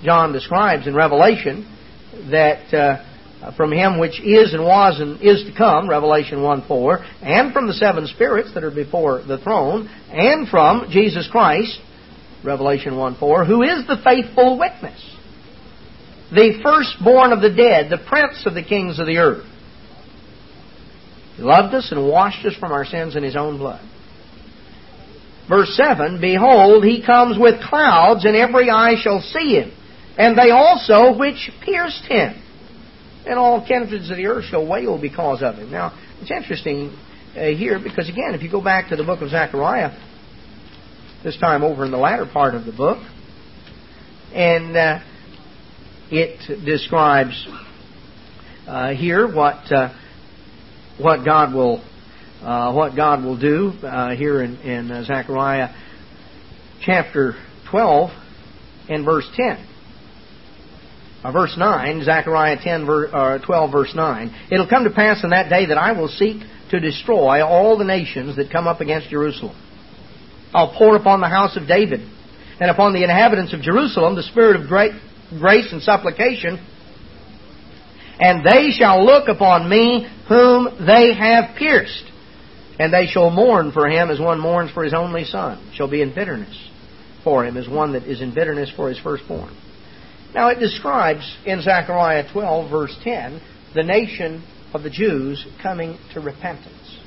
John describes in Revelation that uh, from him which is and was and is to come, Revelation 1 4, and from the seven spirits that are before the throne, and from Jesus Christ, Revelation 1 4, who is the faithful witness, the firstborn of the dead, the prince of the kings of the earth. He loved us and washed us from our sins in his own blood. Verse 7 Behold, he comes with clouds, and every eye shall see him and they also which pierced him. And all kindreds of the earth shall wail because of him. Now, it's interesting uh, here because, again, if you go back to the book of Zechariah, this time over in the latter part of the book, And uh, it describes uh, here what uh, what God will uh, what God will do uh, here in, in Zechariah chapter 12 and verse 10. Uh, verse 9, Zechariah 10, ver, 12, verse 9. It'll come to pass in that day that I will seek to destroy all the nations that come up against Jerusalem. I'll pour upon the house of David and upon the inhabitants of Jerusalem the spirit of great grace and supplication, and they shall look upon me whom they have pierced, and they shall mourn for him as one mourns for his only son, shall be in bitterness for him as one that is in bitterness for his firstborn. Now it describes in Zechariah 12, verse 10, the nation of the Jews coming to repentance.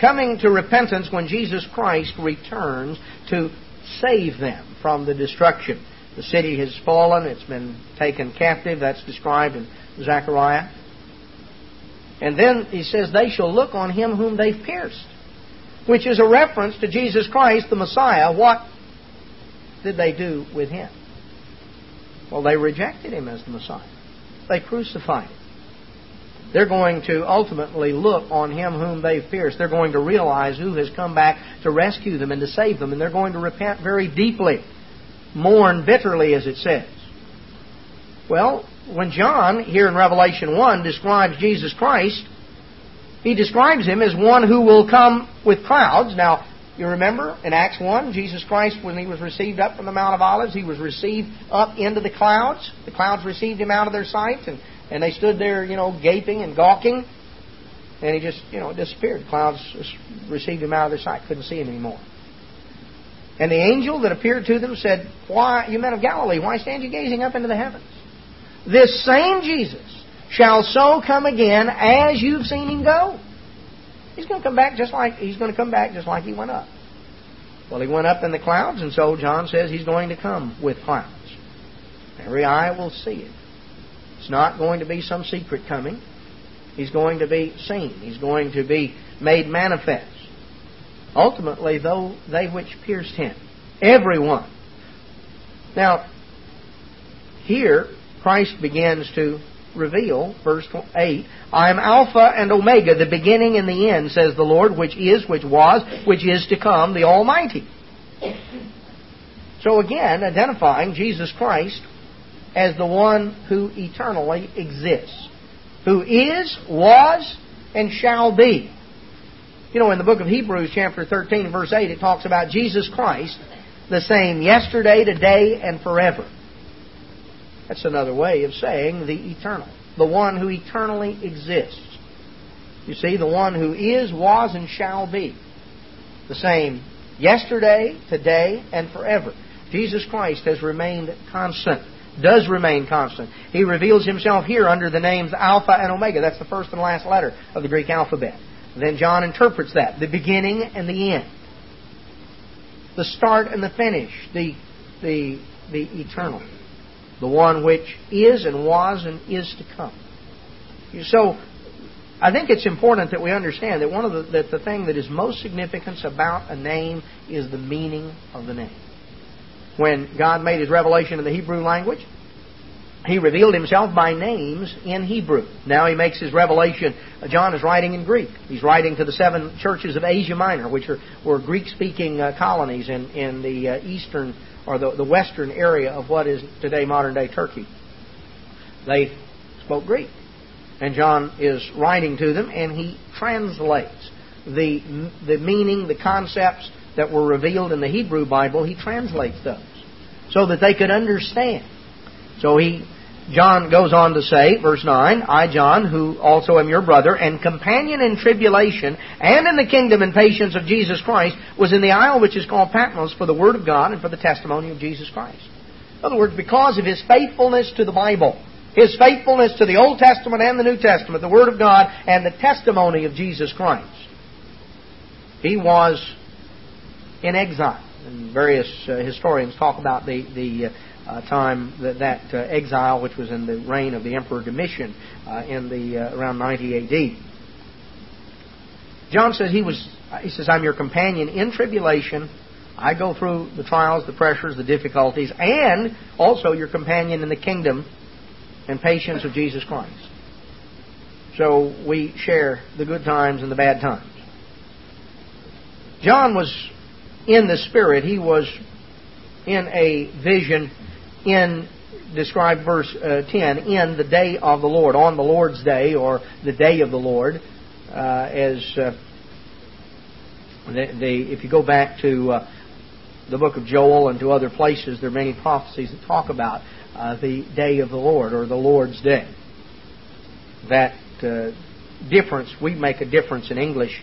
Coming to repentance when Jesus Christ returns to save them from the destruction. The city has fallen, it's been taken captive, that's described in Zechariah. And then he says, They shall look on him whom they've pierced, which is a reference to Jesus Christ, the Messiah. What did they do with him? Well, they rejected him as the Messiah, they crucified him. They're going to ultimately look on him whom they've pierced. They're going to realize who has come back to rescue them and to save them, and they're going to repent very deeply, mourn bitterly, as it says. Well, when John, here in Revelation 1, describes Jesus Christ, he describes him as one who will come with clouds. Now, you remember in Acts 1, Jesus Christ, when he was received up from the Mount of Olives, he was received up into the clouds. The clouds received him out of their sight, and, and they stood there, you know, gaping and gawking. And he just, you know, disappeared. The Clouds received him out of their sight, couldn't see him anymore. And the angel that appeared to them said, Why, you men of Galilee, why stand you gazing up into the heavens? This same Jesus shall so come again as you've seen him go. He's going to come back just like he's going to come back just like he went up. Well, he went up in the clouds, and so John says he's going to come with clouds. Every eye will see it. It's not going to be some secret coming. He's going to be seen. He's going to be made manifest. Ultimately, though they which pierced him, everyone. Now, here Christ begins to reveal, verse 8, I am Alpha and Omega, the beginning and the end, says the Lord, which is, which was, which is to come, the Almighty. So again, identifying Jesus Christ as the one who eternally exists, who is, was, and shall be. You know, in the book of Hebrews, chapter 13, verse 8, it talks about Jesus Christ, the same yesterday, today, and forever. That's another way of saying the eternal. The one who eternally exists. You see, the one who is, was, and shall be. The same yesterday, today, and forever. Jesus Christ has remained constant, does remain constant. He reveals himself here under the names Alpha and Omega. That's the first and last letter of the Greek alphabet. Then John interprets that the beginning and the end, the start and the finish, the, the, the eternal the one which is and was and is to come. So, I think it's important that we understand that one of the that the thing that is most significant about a name is the meaning of the name. When God made His revelation in the Hebrew language, He revealed Himself by names in Hebrew. Now He makes His revelation. John is writing in Greek. He's writing to the seven churches of Asia Minor, which are, were Greek-speaking uh, colonies in in the uh, eastern or the, the western area of what is today modern day Turkey. They spoke Greek. And John is writing to them, and he translates the, the meaning, the concepts that were revealed in the Hebrew Bible, he translates those so that they could understand. So he John goes on to say, verse 9, I, John, who also am your brother, and companion in tribulation, and in the kingdom and patience of Jesus Christ, was in the isle which is called Patmos for the word of God and for the testimony of Jesus Christ. In other words, because of his faithfulness to the Bible, his faithfulness to the Old Testament and the New Testament, the Word of God, and the testimony of Jesus Christ, he was in exile. And various uh, historians talk about the, the uh, uh, time that that uh, exile, which was in the reign of the Emperor Domitian uh, in the uh, around 90 A.D. John says he was. He says, "I'm your companion in tribulation. I go through the trials, the pressures, the difficulties, and also your companion in the kingdom and patience of Jesus Christ. So we share the good times and the bad times. John was in the Spirit. He was in a vision in described verse uh, 10 in the day of the Lord, on the Lord's day, or the day of the Lord, uh, as uh, the, the, if you go back to uh, the book of Joel and to other places, there are many prophecies that talk about uh, the day of the Lord or the Lord's day. That uh, difference, we make a difference in English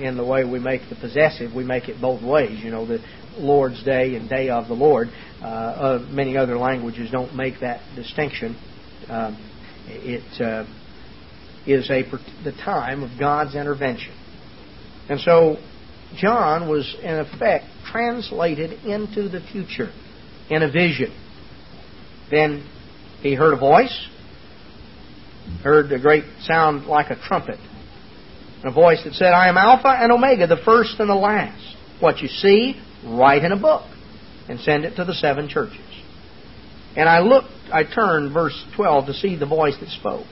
in the way we make the possessive. We make it both ways. You know, the Lord's day and day of the Lord. Uh, many other languages don't make that distinction. Um, it uh, is a the time of God's intervention, and so John was in effect translated into the future in a vision. Then he heard a voice, heard a great sound like a trumpet, and a voice that said, I am Alpha and Omega, the first and the last. What you see, write in a book and send it to the seven churches. And I looked, I turned, verse 12, to see the voice that spoke.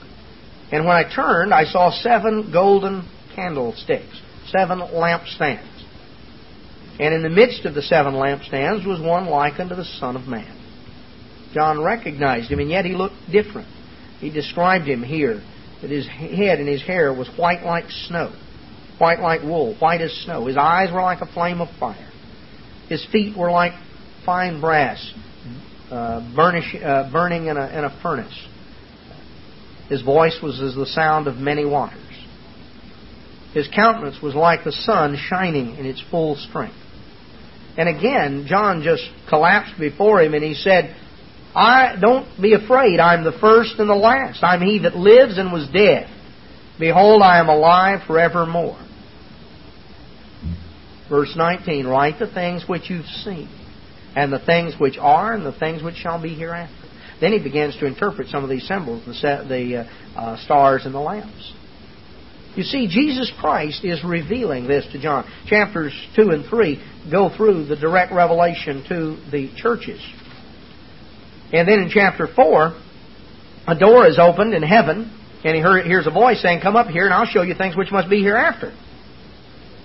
And when I turned, I saw seven golden candlesticks, seven lampstands. And in the midst of the seven lampstands was one like unto the Son of Man. John recognized him, and yet he looked different. He described him here that his head and his hair was white like snow, white like wool, white as snow. His eyes were like a flame of fire. His feet were like fine brass, uh, burnish, uh, burning in a, in a furnace. His voice was as the sound of many waters. His countenance was like the sun shining in its full strength. And again, John just collapsed before him and he said, I don't be afraid. I'm the first and the last. I'm he that lives and was dead. Behold, I am alive forevermore. Verse 19, write the things which you've seen, and the things which are, and the things which shall be hereafter. Then he begins to interpret some of these symbols, the, set, the uh, uh, stars and the lamps. You see, Jesus Christ is revealing this to John. Chapters 2 and 3 go through the direct revelation to the churches. And then in chapter 4, a door is opened in heaven, and he hears a voice saying, Come up here, and I'll show you things which must be hereafter.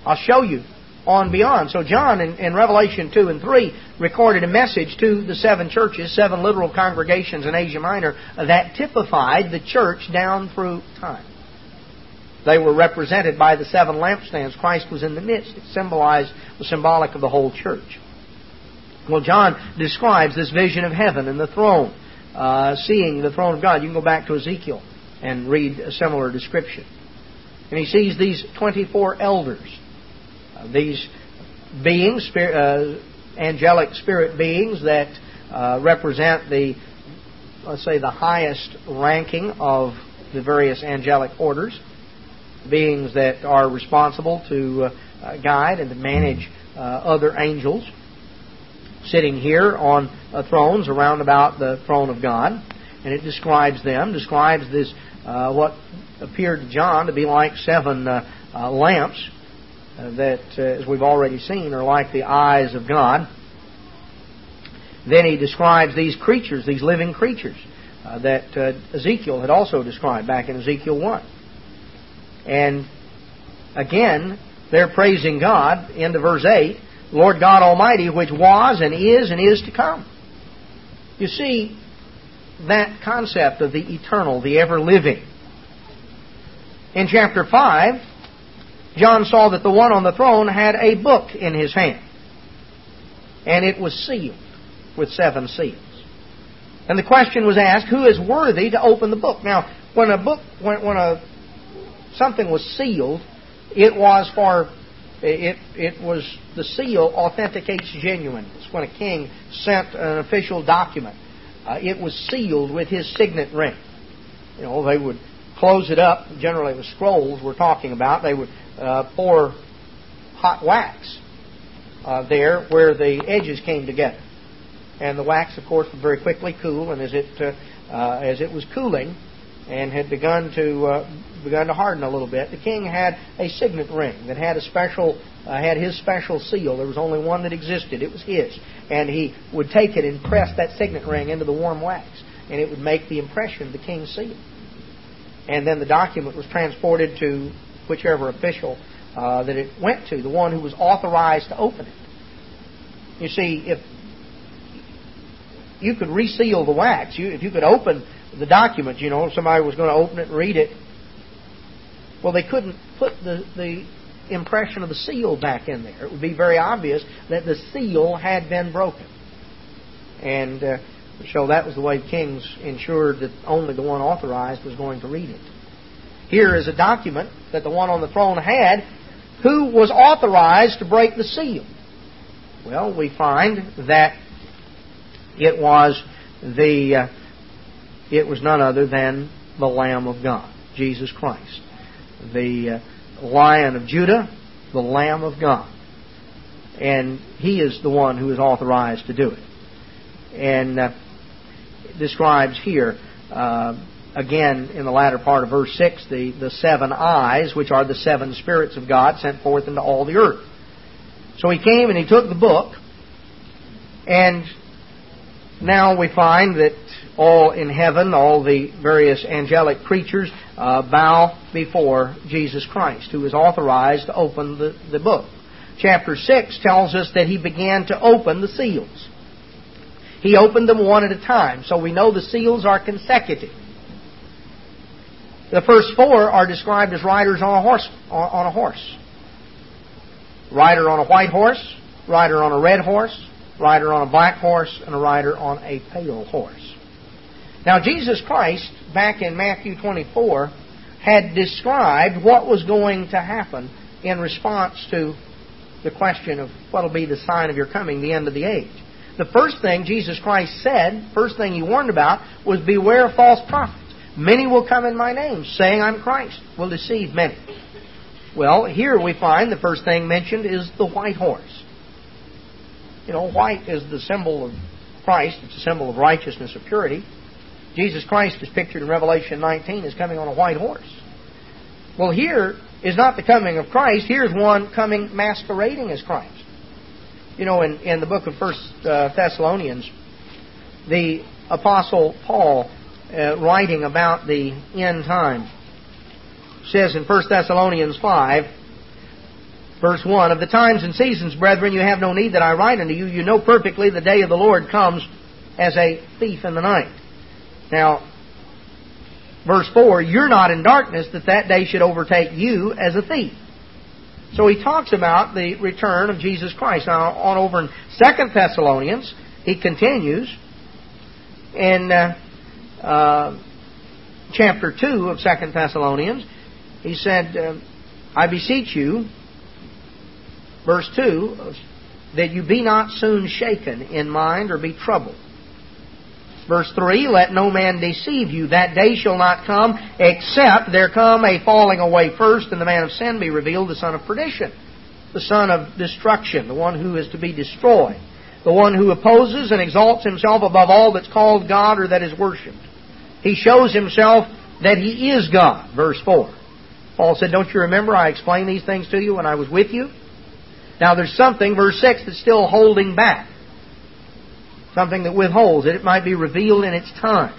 I'll show you on beyond. So John in, in, Revelation 2 and 3 recorded a message to the seven churches, seven literal congregations in Asia Minor that typified the church down through time. They were represented by the seven lampstands. Christ was in the midst. It symbolized, was symbolic of the whole church. Well, John describes this vision of heaven and the throne, uh, seeing the throne of God. You can go back to Ezekiel and read a similar description. And he sees these 24 elders, these beings, spirit, uh, angelic spirit beings that uh, represent the, let's say, the highest ranking of the various angelic orders beings that are responsible to uh, guide and to manage other angels sitting here on thrones around about the throne of God. And it describes them, describes this, uh, what appeared to John to be like seven uh, uh, lamps Uh, that, uh, as we've already seen, are like the eyes of God. Then he describes these creatures, these living creatures, uh, that Ezekiel had also described back in Ezekiel 1. And again, they're praising God, into verse 8, Lord God Almighty, which was and is and is to come. You see, that concept of the eternal, the ever living. In chapter 5, John saw that the one on the throne had a book in his hand. And it was sealed with seven seals. And the question was asked, who is worthy to open the book? Now, when a book, when, when a something was sealed, it was for it it was the seal authenticates genuineness. When a king sent an official document, uh, it was sealed with his signet ring. You know, they would close it up. Generally, the scrolls we're talking about. They would uh, pour hot wax uh, there where the edges came together, and the wax, of course, would very quickly cool. And as it uh, uh, as it was cooling, and had begun to uh, begun to harden a little bit, the king had a signet ring that had a special had his special seal. There was only one that existed. It was his, and he would take it and press that signet ring into the warm wax, and it would make the impression of the king's seal. And then the document was transported to whichever official uh, that it went to, the one who was authorized to open it. You see, if you could reseal the wax, you, if you could open the document, you know, if somebody was going to open it and read it, well, they couldn't put the, the impression of the seal back in there. It would be very obvious that the seal had been broken. And uh, so that was the way kings ensured that only the one authorized was going to read it. Here is a document that the one on the throne had who was authorized to break the seal. Well, we find that it was the uh, it was none other than the Lamb of God, Jesus Christ, the uh, Lion of Judah, the Lamb of God. And He is the one who is authorized to do it. And uh, describes here, uh, again in the latter part of verse 6, the, the seven eyes, which are the seven spirits of God sent forth into all the earth. So He came and He took the book, and now we find that all in heaven, all the various angelic creatures, uh, bow before Jesus Christ, who is authorized to open the, the book. Chapter 6 tells us that he began to open the seals. He opened them one at a time, so we know the seals are consecutive. The first four are described as riders on a horse. On a horse. Rider on a white horse, rider on a red horse, rider on a black horse, and a rider on a pale horse. Now, Jesus Christ, back in Matthew 24, had described what was going to happen in response to the question of what will be the sign of your coming, the end of the age. The first thing Jesus Christ said, first thing he warned about, was beware of false prophets. Many will come in my name, saying I'm Christ, will deceive many. Well, here we find the first thing mentioned is the white horse. You know, white is the symbol of Christ. It's a symbol of righteousness or purity. Jesus Christ is pictured in Revelation 19 as coming on a white horse. Well, here is not the coming of Christ. Here's one coming masquerading as Christ. You know, in, in the book of First uh, Thessalonians, the Apostle Paul, uh, writing about the end time, It says in 1 Thessalonians 5, Verse 1 Of the times and seasons, brethren, you have no need that I write unto you. You know perfectly the day of the Lord comes as a thief in the night. Now, verse 4 You're not in darkness that that day should overtake you as a thief. So he talks about the return of Jesus Christ. Now, on over in 2 Thessalonians, he continues in uh, uh, chapter 2 of 2 Thessalonians. He said, uh, I beseech you, verse 2, that you be not soon shaken in mind or be troubled. Verse 3, let no man deceive you. That day shall not come except there come a falling away first and the man of sin be revealed, the son of perdition, the son of destruction, the one who is to be destroyed, the one who opposes and exalts himself above all that's called God or that is worshipped. He shows himself that he is God. Verse 4. Paul said, Don't you remember I explained these things to you when I was with you? Now there's something, verse 6, that's still holding back. Something that withholds that It might be revealed in its time.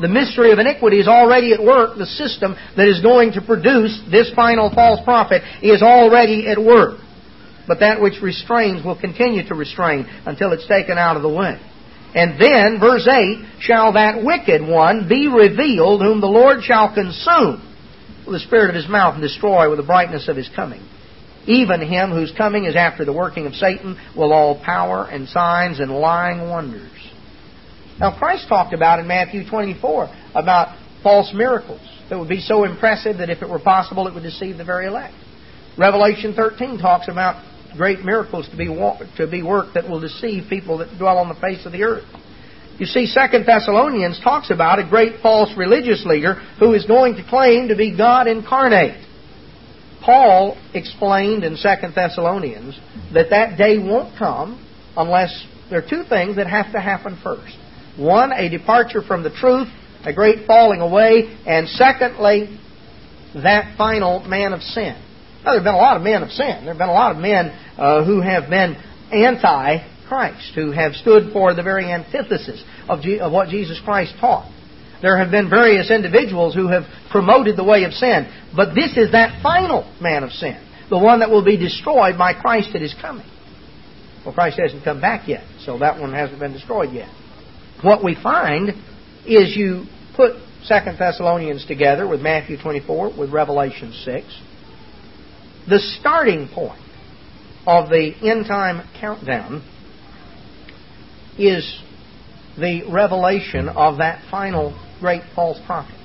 The mystery of iniquity is already at work. The system that is going to produce this final false prophet is already at work. But that which restrains will continue to restrain until it's taken out of the way. And then, verse 8, shall that wicked one be revealed, whom the Lord shall consume with the spirit of his mouth and destroy with the brightness of his coming. Even him whose coming is after the working of Satan will all power and signs and lying wonders. Now, Christ talked about in Matthew 24 about false miracles that would be so impressive that if it were possible, it would deceive the very elect. Revelation 13 talks about great miracles to be, to be worked that will deceive people that dwell on the face of the earth. You see, Second Thessalonians talks about a great false religious leader who is going to claim to be God incarnate. Paul explained in Second Thessalonians that that day won't come unless there are two things that have to happen first. One, a departure from the truth, a great falling away, and secondly, that final man of sin. Now, there have been a lot of men of sin. There have been a lot of men uh, who have been anti Christ, who have stood for the very antithesis of, of what Jesus Christ taught. There have been various individuals who have promoted the way of sin, but this is that final man of sin, the one that will be destroyed by Christ at his coming. Well, Christ hasn't come back yet, so that one hasn't been destroyed yet. What we find is you put Second Thessalonians together with Matthew 24, with Revelation 6. The starting point of the end time countdown is the revelation of that final great false prophet.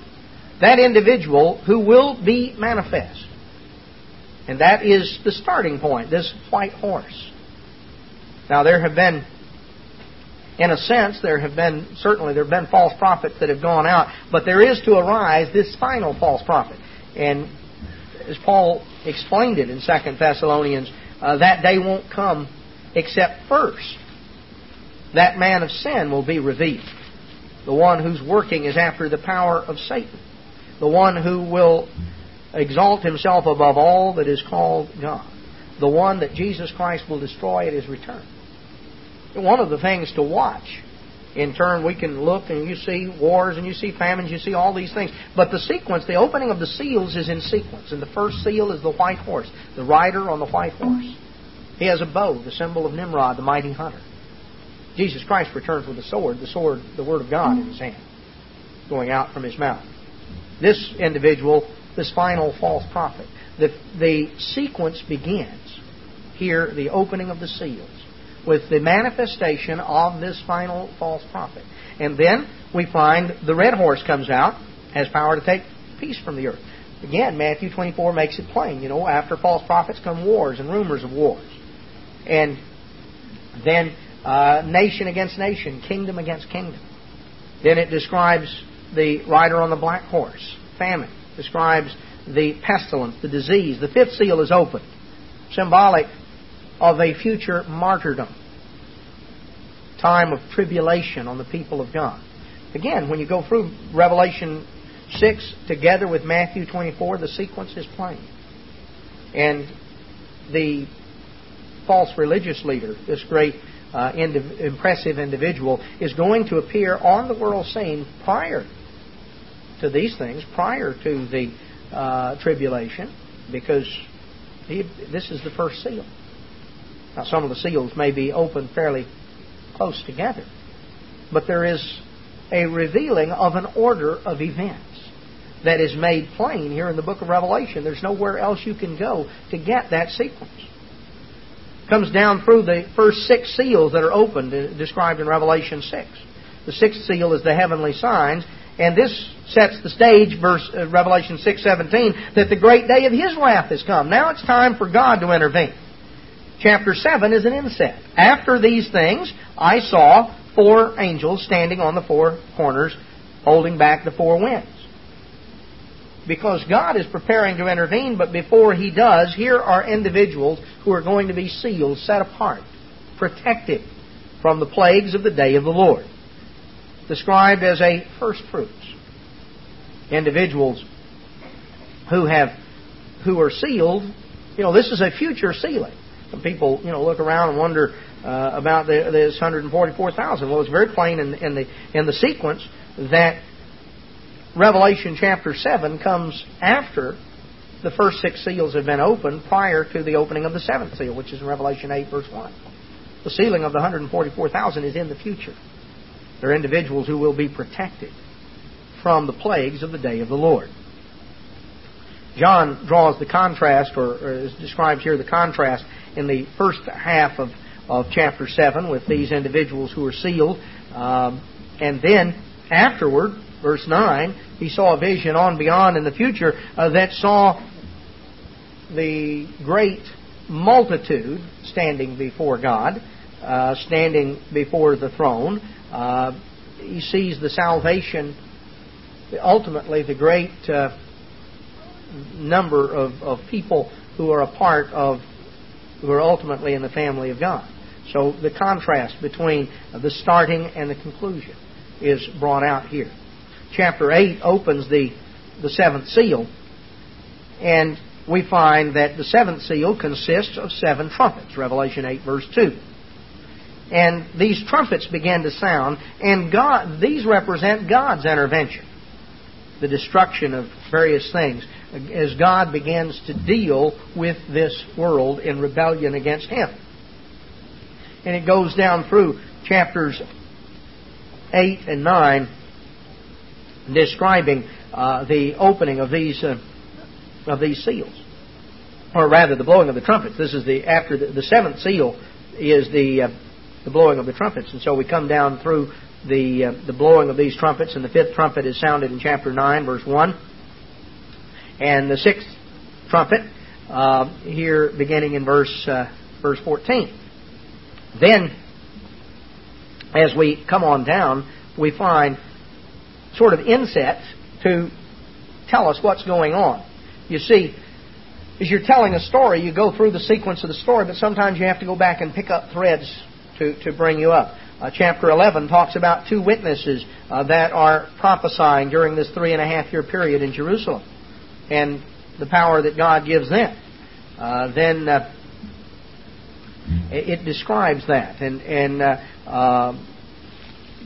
That individual who will be manifest. And that is the starting point, this white horse. Now, there have been, in a sense, there have been, certainly, there have been false prophets that have gone out, but there is to arise this final false prophet. And as Paul explained it in 2 Thessalonians, uh, that day won't come except first that man of sin will be revealed. The one whose working is after the power of Satan. The one who will exalt himself above all that is called God. The one that Jesus Christ will destroy at his return. One of the things to watch in turn, we can look and you see wars and you see famines, you see all these things. But the sequence, the opening of the seals is in sequence. And the first seal is the white horse, the rider on the white horse. He has a bow, the symbol of Nimrod, the mighty hunter. Jesus Christ returns with a sword, the sword, the Word of God in his hand, going out from his mouth. This individual, this final false prophet, the, the sequence begins here, the opening of the seals, with the manifestation of this final false prophet. And then we find the red horse comes out, has power to take peace from the earth. Again, Matthew 24 makes it plain. You know, after false prophets come wars and rumors of wars. And then uh, nation against nation, kingdom against kingdom. Then it describes the rider on the black horse, famine, describes the pestilence, the disease. The fifth seal is opened, symbolic of a future martyrdom, time of tribulation on the people of God. Again, when you go through Revelation 6 together with Matthew 24, the sequence is plain. And the false religious leader, this great uh, indiv- impressive individual, is going to appear on the world scene prior to these things, prior to the uh, tribulation, because he, this is the first seal. Now, some of the seals may be open fairly close together, but there is a revealing of an order of events that is made plain here in the book of Revelation. There's nowhere else you can go to get that sequence comes down through the first six seals that are opened, described in Revelation 6. The sixth seal is the heavenly signs, and this sets the stage, verse uh, Revelation 6:17, that the great day of His wrath has come. Now it's time for God to intervene. Chapter 7 is an inset. After these things, I saw four angels standing on the four corners, holding back the four winds because God is preparing to intervene, but before He does, here are individuals who are going to be sealed, set apart, protected from the plagues of the day of the Lord. Described as a first fruits. Individuals who have who are sealed, you know, this is a future sealing. Some people, you know, look around and wonder uh, about the, this 144,000. Well, it's very plain in, in the in the sequence that Revelation chapter 7 comes after the first six seals have been opened prior to the opening of the seventh seal, which is in Revelation 8, verse 1. The sealing of the 144,000 is in the future. There are individuals who will be protected from the plagues of the day of the Lord. John draws the contrast, or, or describes here the contrast in the first half of, of chapter 7 with these individuals who are sealed. Um, and then afterward, verse 9, he saw a vision on beyond in the future uh, that saw the great multitude standing before God, uh, standing before the throne. Uh, he sees the salvation, ultimately, the great uh, number of, of people who are a part of, who are ultimately in the family of God. So the contrast between the starting and the conclusion is brought out here chapter 8 opens the, the seventh seal. And we find that the seventh seal consists of seven trumpets, Revelation 8, verse 2. And these trumpets begin to sound, and God, these represent God's intervention, the destruction of various things, as God begins to deal with this world in rebellion against Him. And it goes down through chapters 8 and 9, describing uh, the opening of these uh, of these seals, or rather, the blowing of the trumpets. This is the after the, the seventh seal is the uh, the blowing of the trumpets, and so we come down through the uh, the blowing of these trumpets, and the fifth trumpet is sounded in chapter nine, verse one, and the sixth trumpet uh, here beginning in verse uh, verse fourteen. Then, as we come on down, we find sort of insets to tell us what's going on. You see, as you're telling a story, you go through the sequence of the story, but sometimes you have to go back and pick up threads to, to bring you up. Uh, chapter 11 talks about two witnesses uh, that are prophesying during this three and a half year period in Jerusalem and the power that God gives them. Uh, then uh, it, describes that. And, and uh, uh,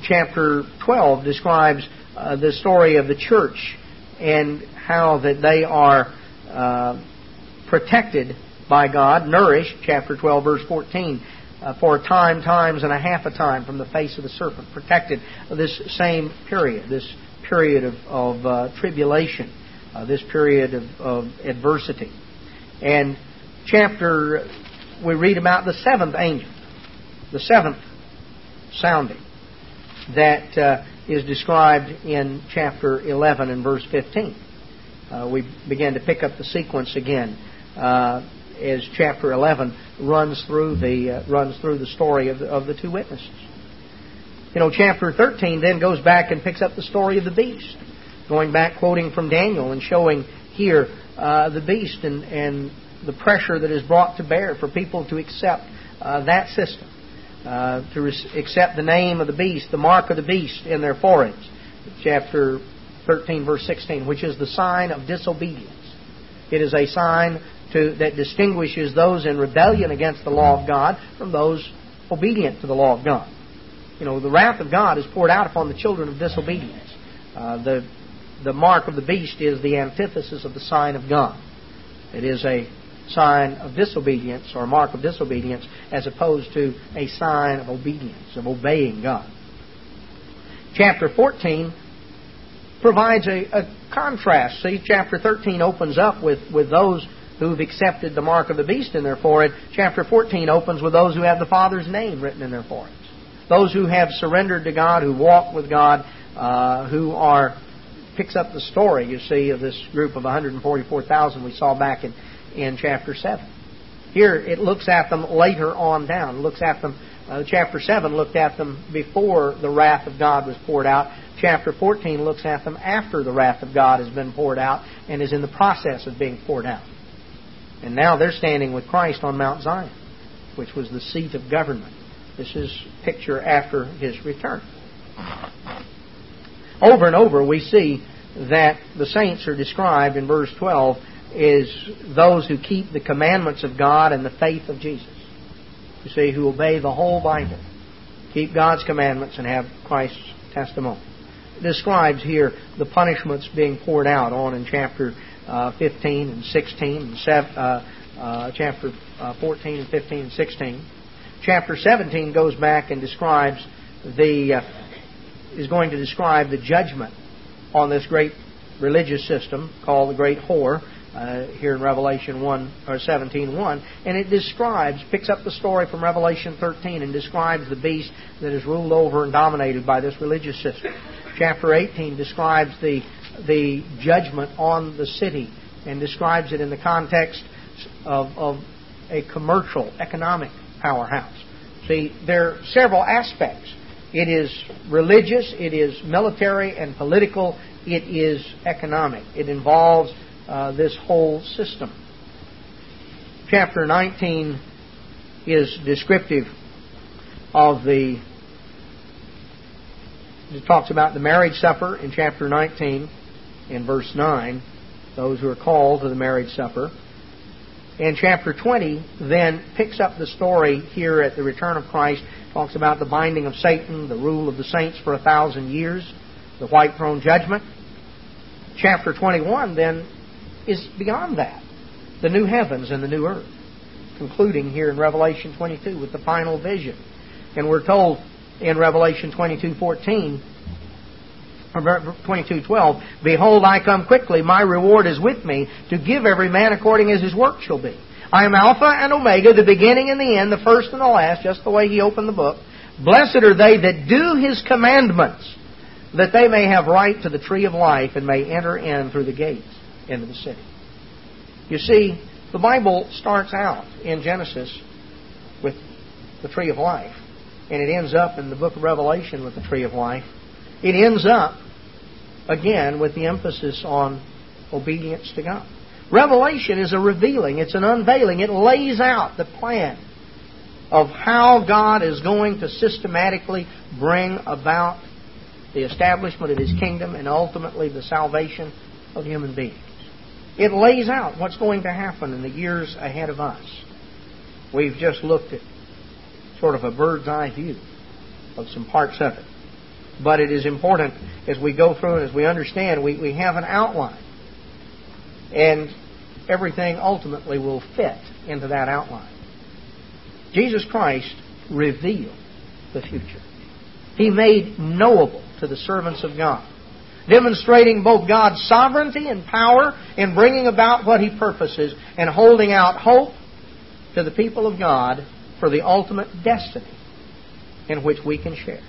chapter 12 describes the story of the church and how that they are uh, protected by God, nourished, chapter 12, verse 14, uh, for a time, times, and a half a time from the face of the serpent, protected this same period, this period of, of uh, tribulation, uh, this period of, of adversity. And chapter, we read about the seventh angel, the seventh sounding, that uh, is described in chapter 11 and verse 15. Uh, we begin to pick up the sequence again uh, as chapter 11 runs through the uh, runs through the story of the, of the two witnesses. You know, chapter 13 then goes back and picks up the story of the beast, going back quoting from Daniel and showing here uh, the beast and, and the pressure that is brought to bear for people to accept uh, that system uh, to accept the name of the beast, the mark of the beast in their foreheads. Chapter 13, verse 16, which is the sign of disobedience. It is a sign to, that distinguishes those in rebellion against the law of God from those obedient to the law of God. You know, the wrath of God is poured out upon the children of disobedience. Uh, the, the mark of the beast is the antithesis of the sign of God. It is a sign of disobedience or a mark of disobedience as opposed to a sign of obedience, of obeying God. Chapter 14 provides a, a contrast. See, chapter 13 opens up with, with those who've accepted the mark of the beast in their forehead. Chapter 14 opens with those who have the Father's name written in their foreheads. Those who have surrendered to God, who walk with God, uh, who are picks up the story, you see, of this group of 144,000 we saw back in in chapter 7. Here it looks at them later on down. It looks at them, uh, chapter 7 looked at them before the wrath of God was poured out. Chapter 14 looks at them after the wrath of God has been poured out and is in the process of being poured out. And now they're standing with Christ on Mount Zion, which was the seat of government. This is picture after his return. Over and over we see that the saints are described in verse 12 as those who keep the commandments of God and the faith of Jesus. You see, who obey the whole Bible, keep God's commandments, and have Christ's testimony. It describes here the punishments being poured out on in chapter uh, 15 and 16, and uh, uh, chapter uh, 14 and 15 and 16. Chapter 17 goes back and describes the uh, is going to describe the judgment on this great religious system called the Great Whore, uh, here in Revelation 1 or 17:1, and it describes, picks up the story from Revelation 13 and describes the beast that is ruled over and dominated by this religious system. Chapter 18 describes the the judgment on the city and describes it in the context of, of a commercial, economic powerhouse. See, there are several aspects. It is religious, it is military and political, it is economic. It involves uh, this whole system. Chapter 19 is descriptive of the. It talks about the marriage supper in chapter 19 in verse 9. those who are called to the marriage supper. And chapter 20 then picks up the story here at the return of Christ, talks about the binding of Satan, the rule of the saints for a thousand years, the white throne judgment. Chapter 21 then is beyond that the new heavens and the new earth, concluding here in Revelation 22 with the final vision. And we're told in Revelation 22:14 22:12, "Behold, I come quickly; my reward is with me to give every man according as his work shall be. I am Alpha and Omega, the beginning and the end, the first and the last," just the way he opened the book. "Blessed are they that do his commandments, that they may have right to the tree of life and may enter in through the gates into the city." You see, the Bible starts out in Genesis with the tree of life, and it ends up in the book of Revelation with the tree of life. It ends up again with the emphasis on obedience to God. Revelation is a revealing, it's an unveiling. It lays out the plan of how God is going to systematically bring about the establishment of His kingdom and ultimately the salvation of human beings. It lays out what's going to happen in the years ahead of us. We've just looked at sort of a bird's eye view of some parts of it. But it is important as we go through and as we understand, we, we have an outline. And everything ultimately will fit into that outline. Jesus Christ revealed the future. He made knowable to the servants of God, demonstrating both God's sovereignty and power in bringing about what He purposes and holding out hope to the people of God for the ultimate destiny in which we can share.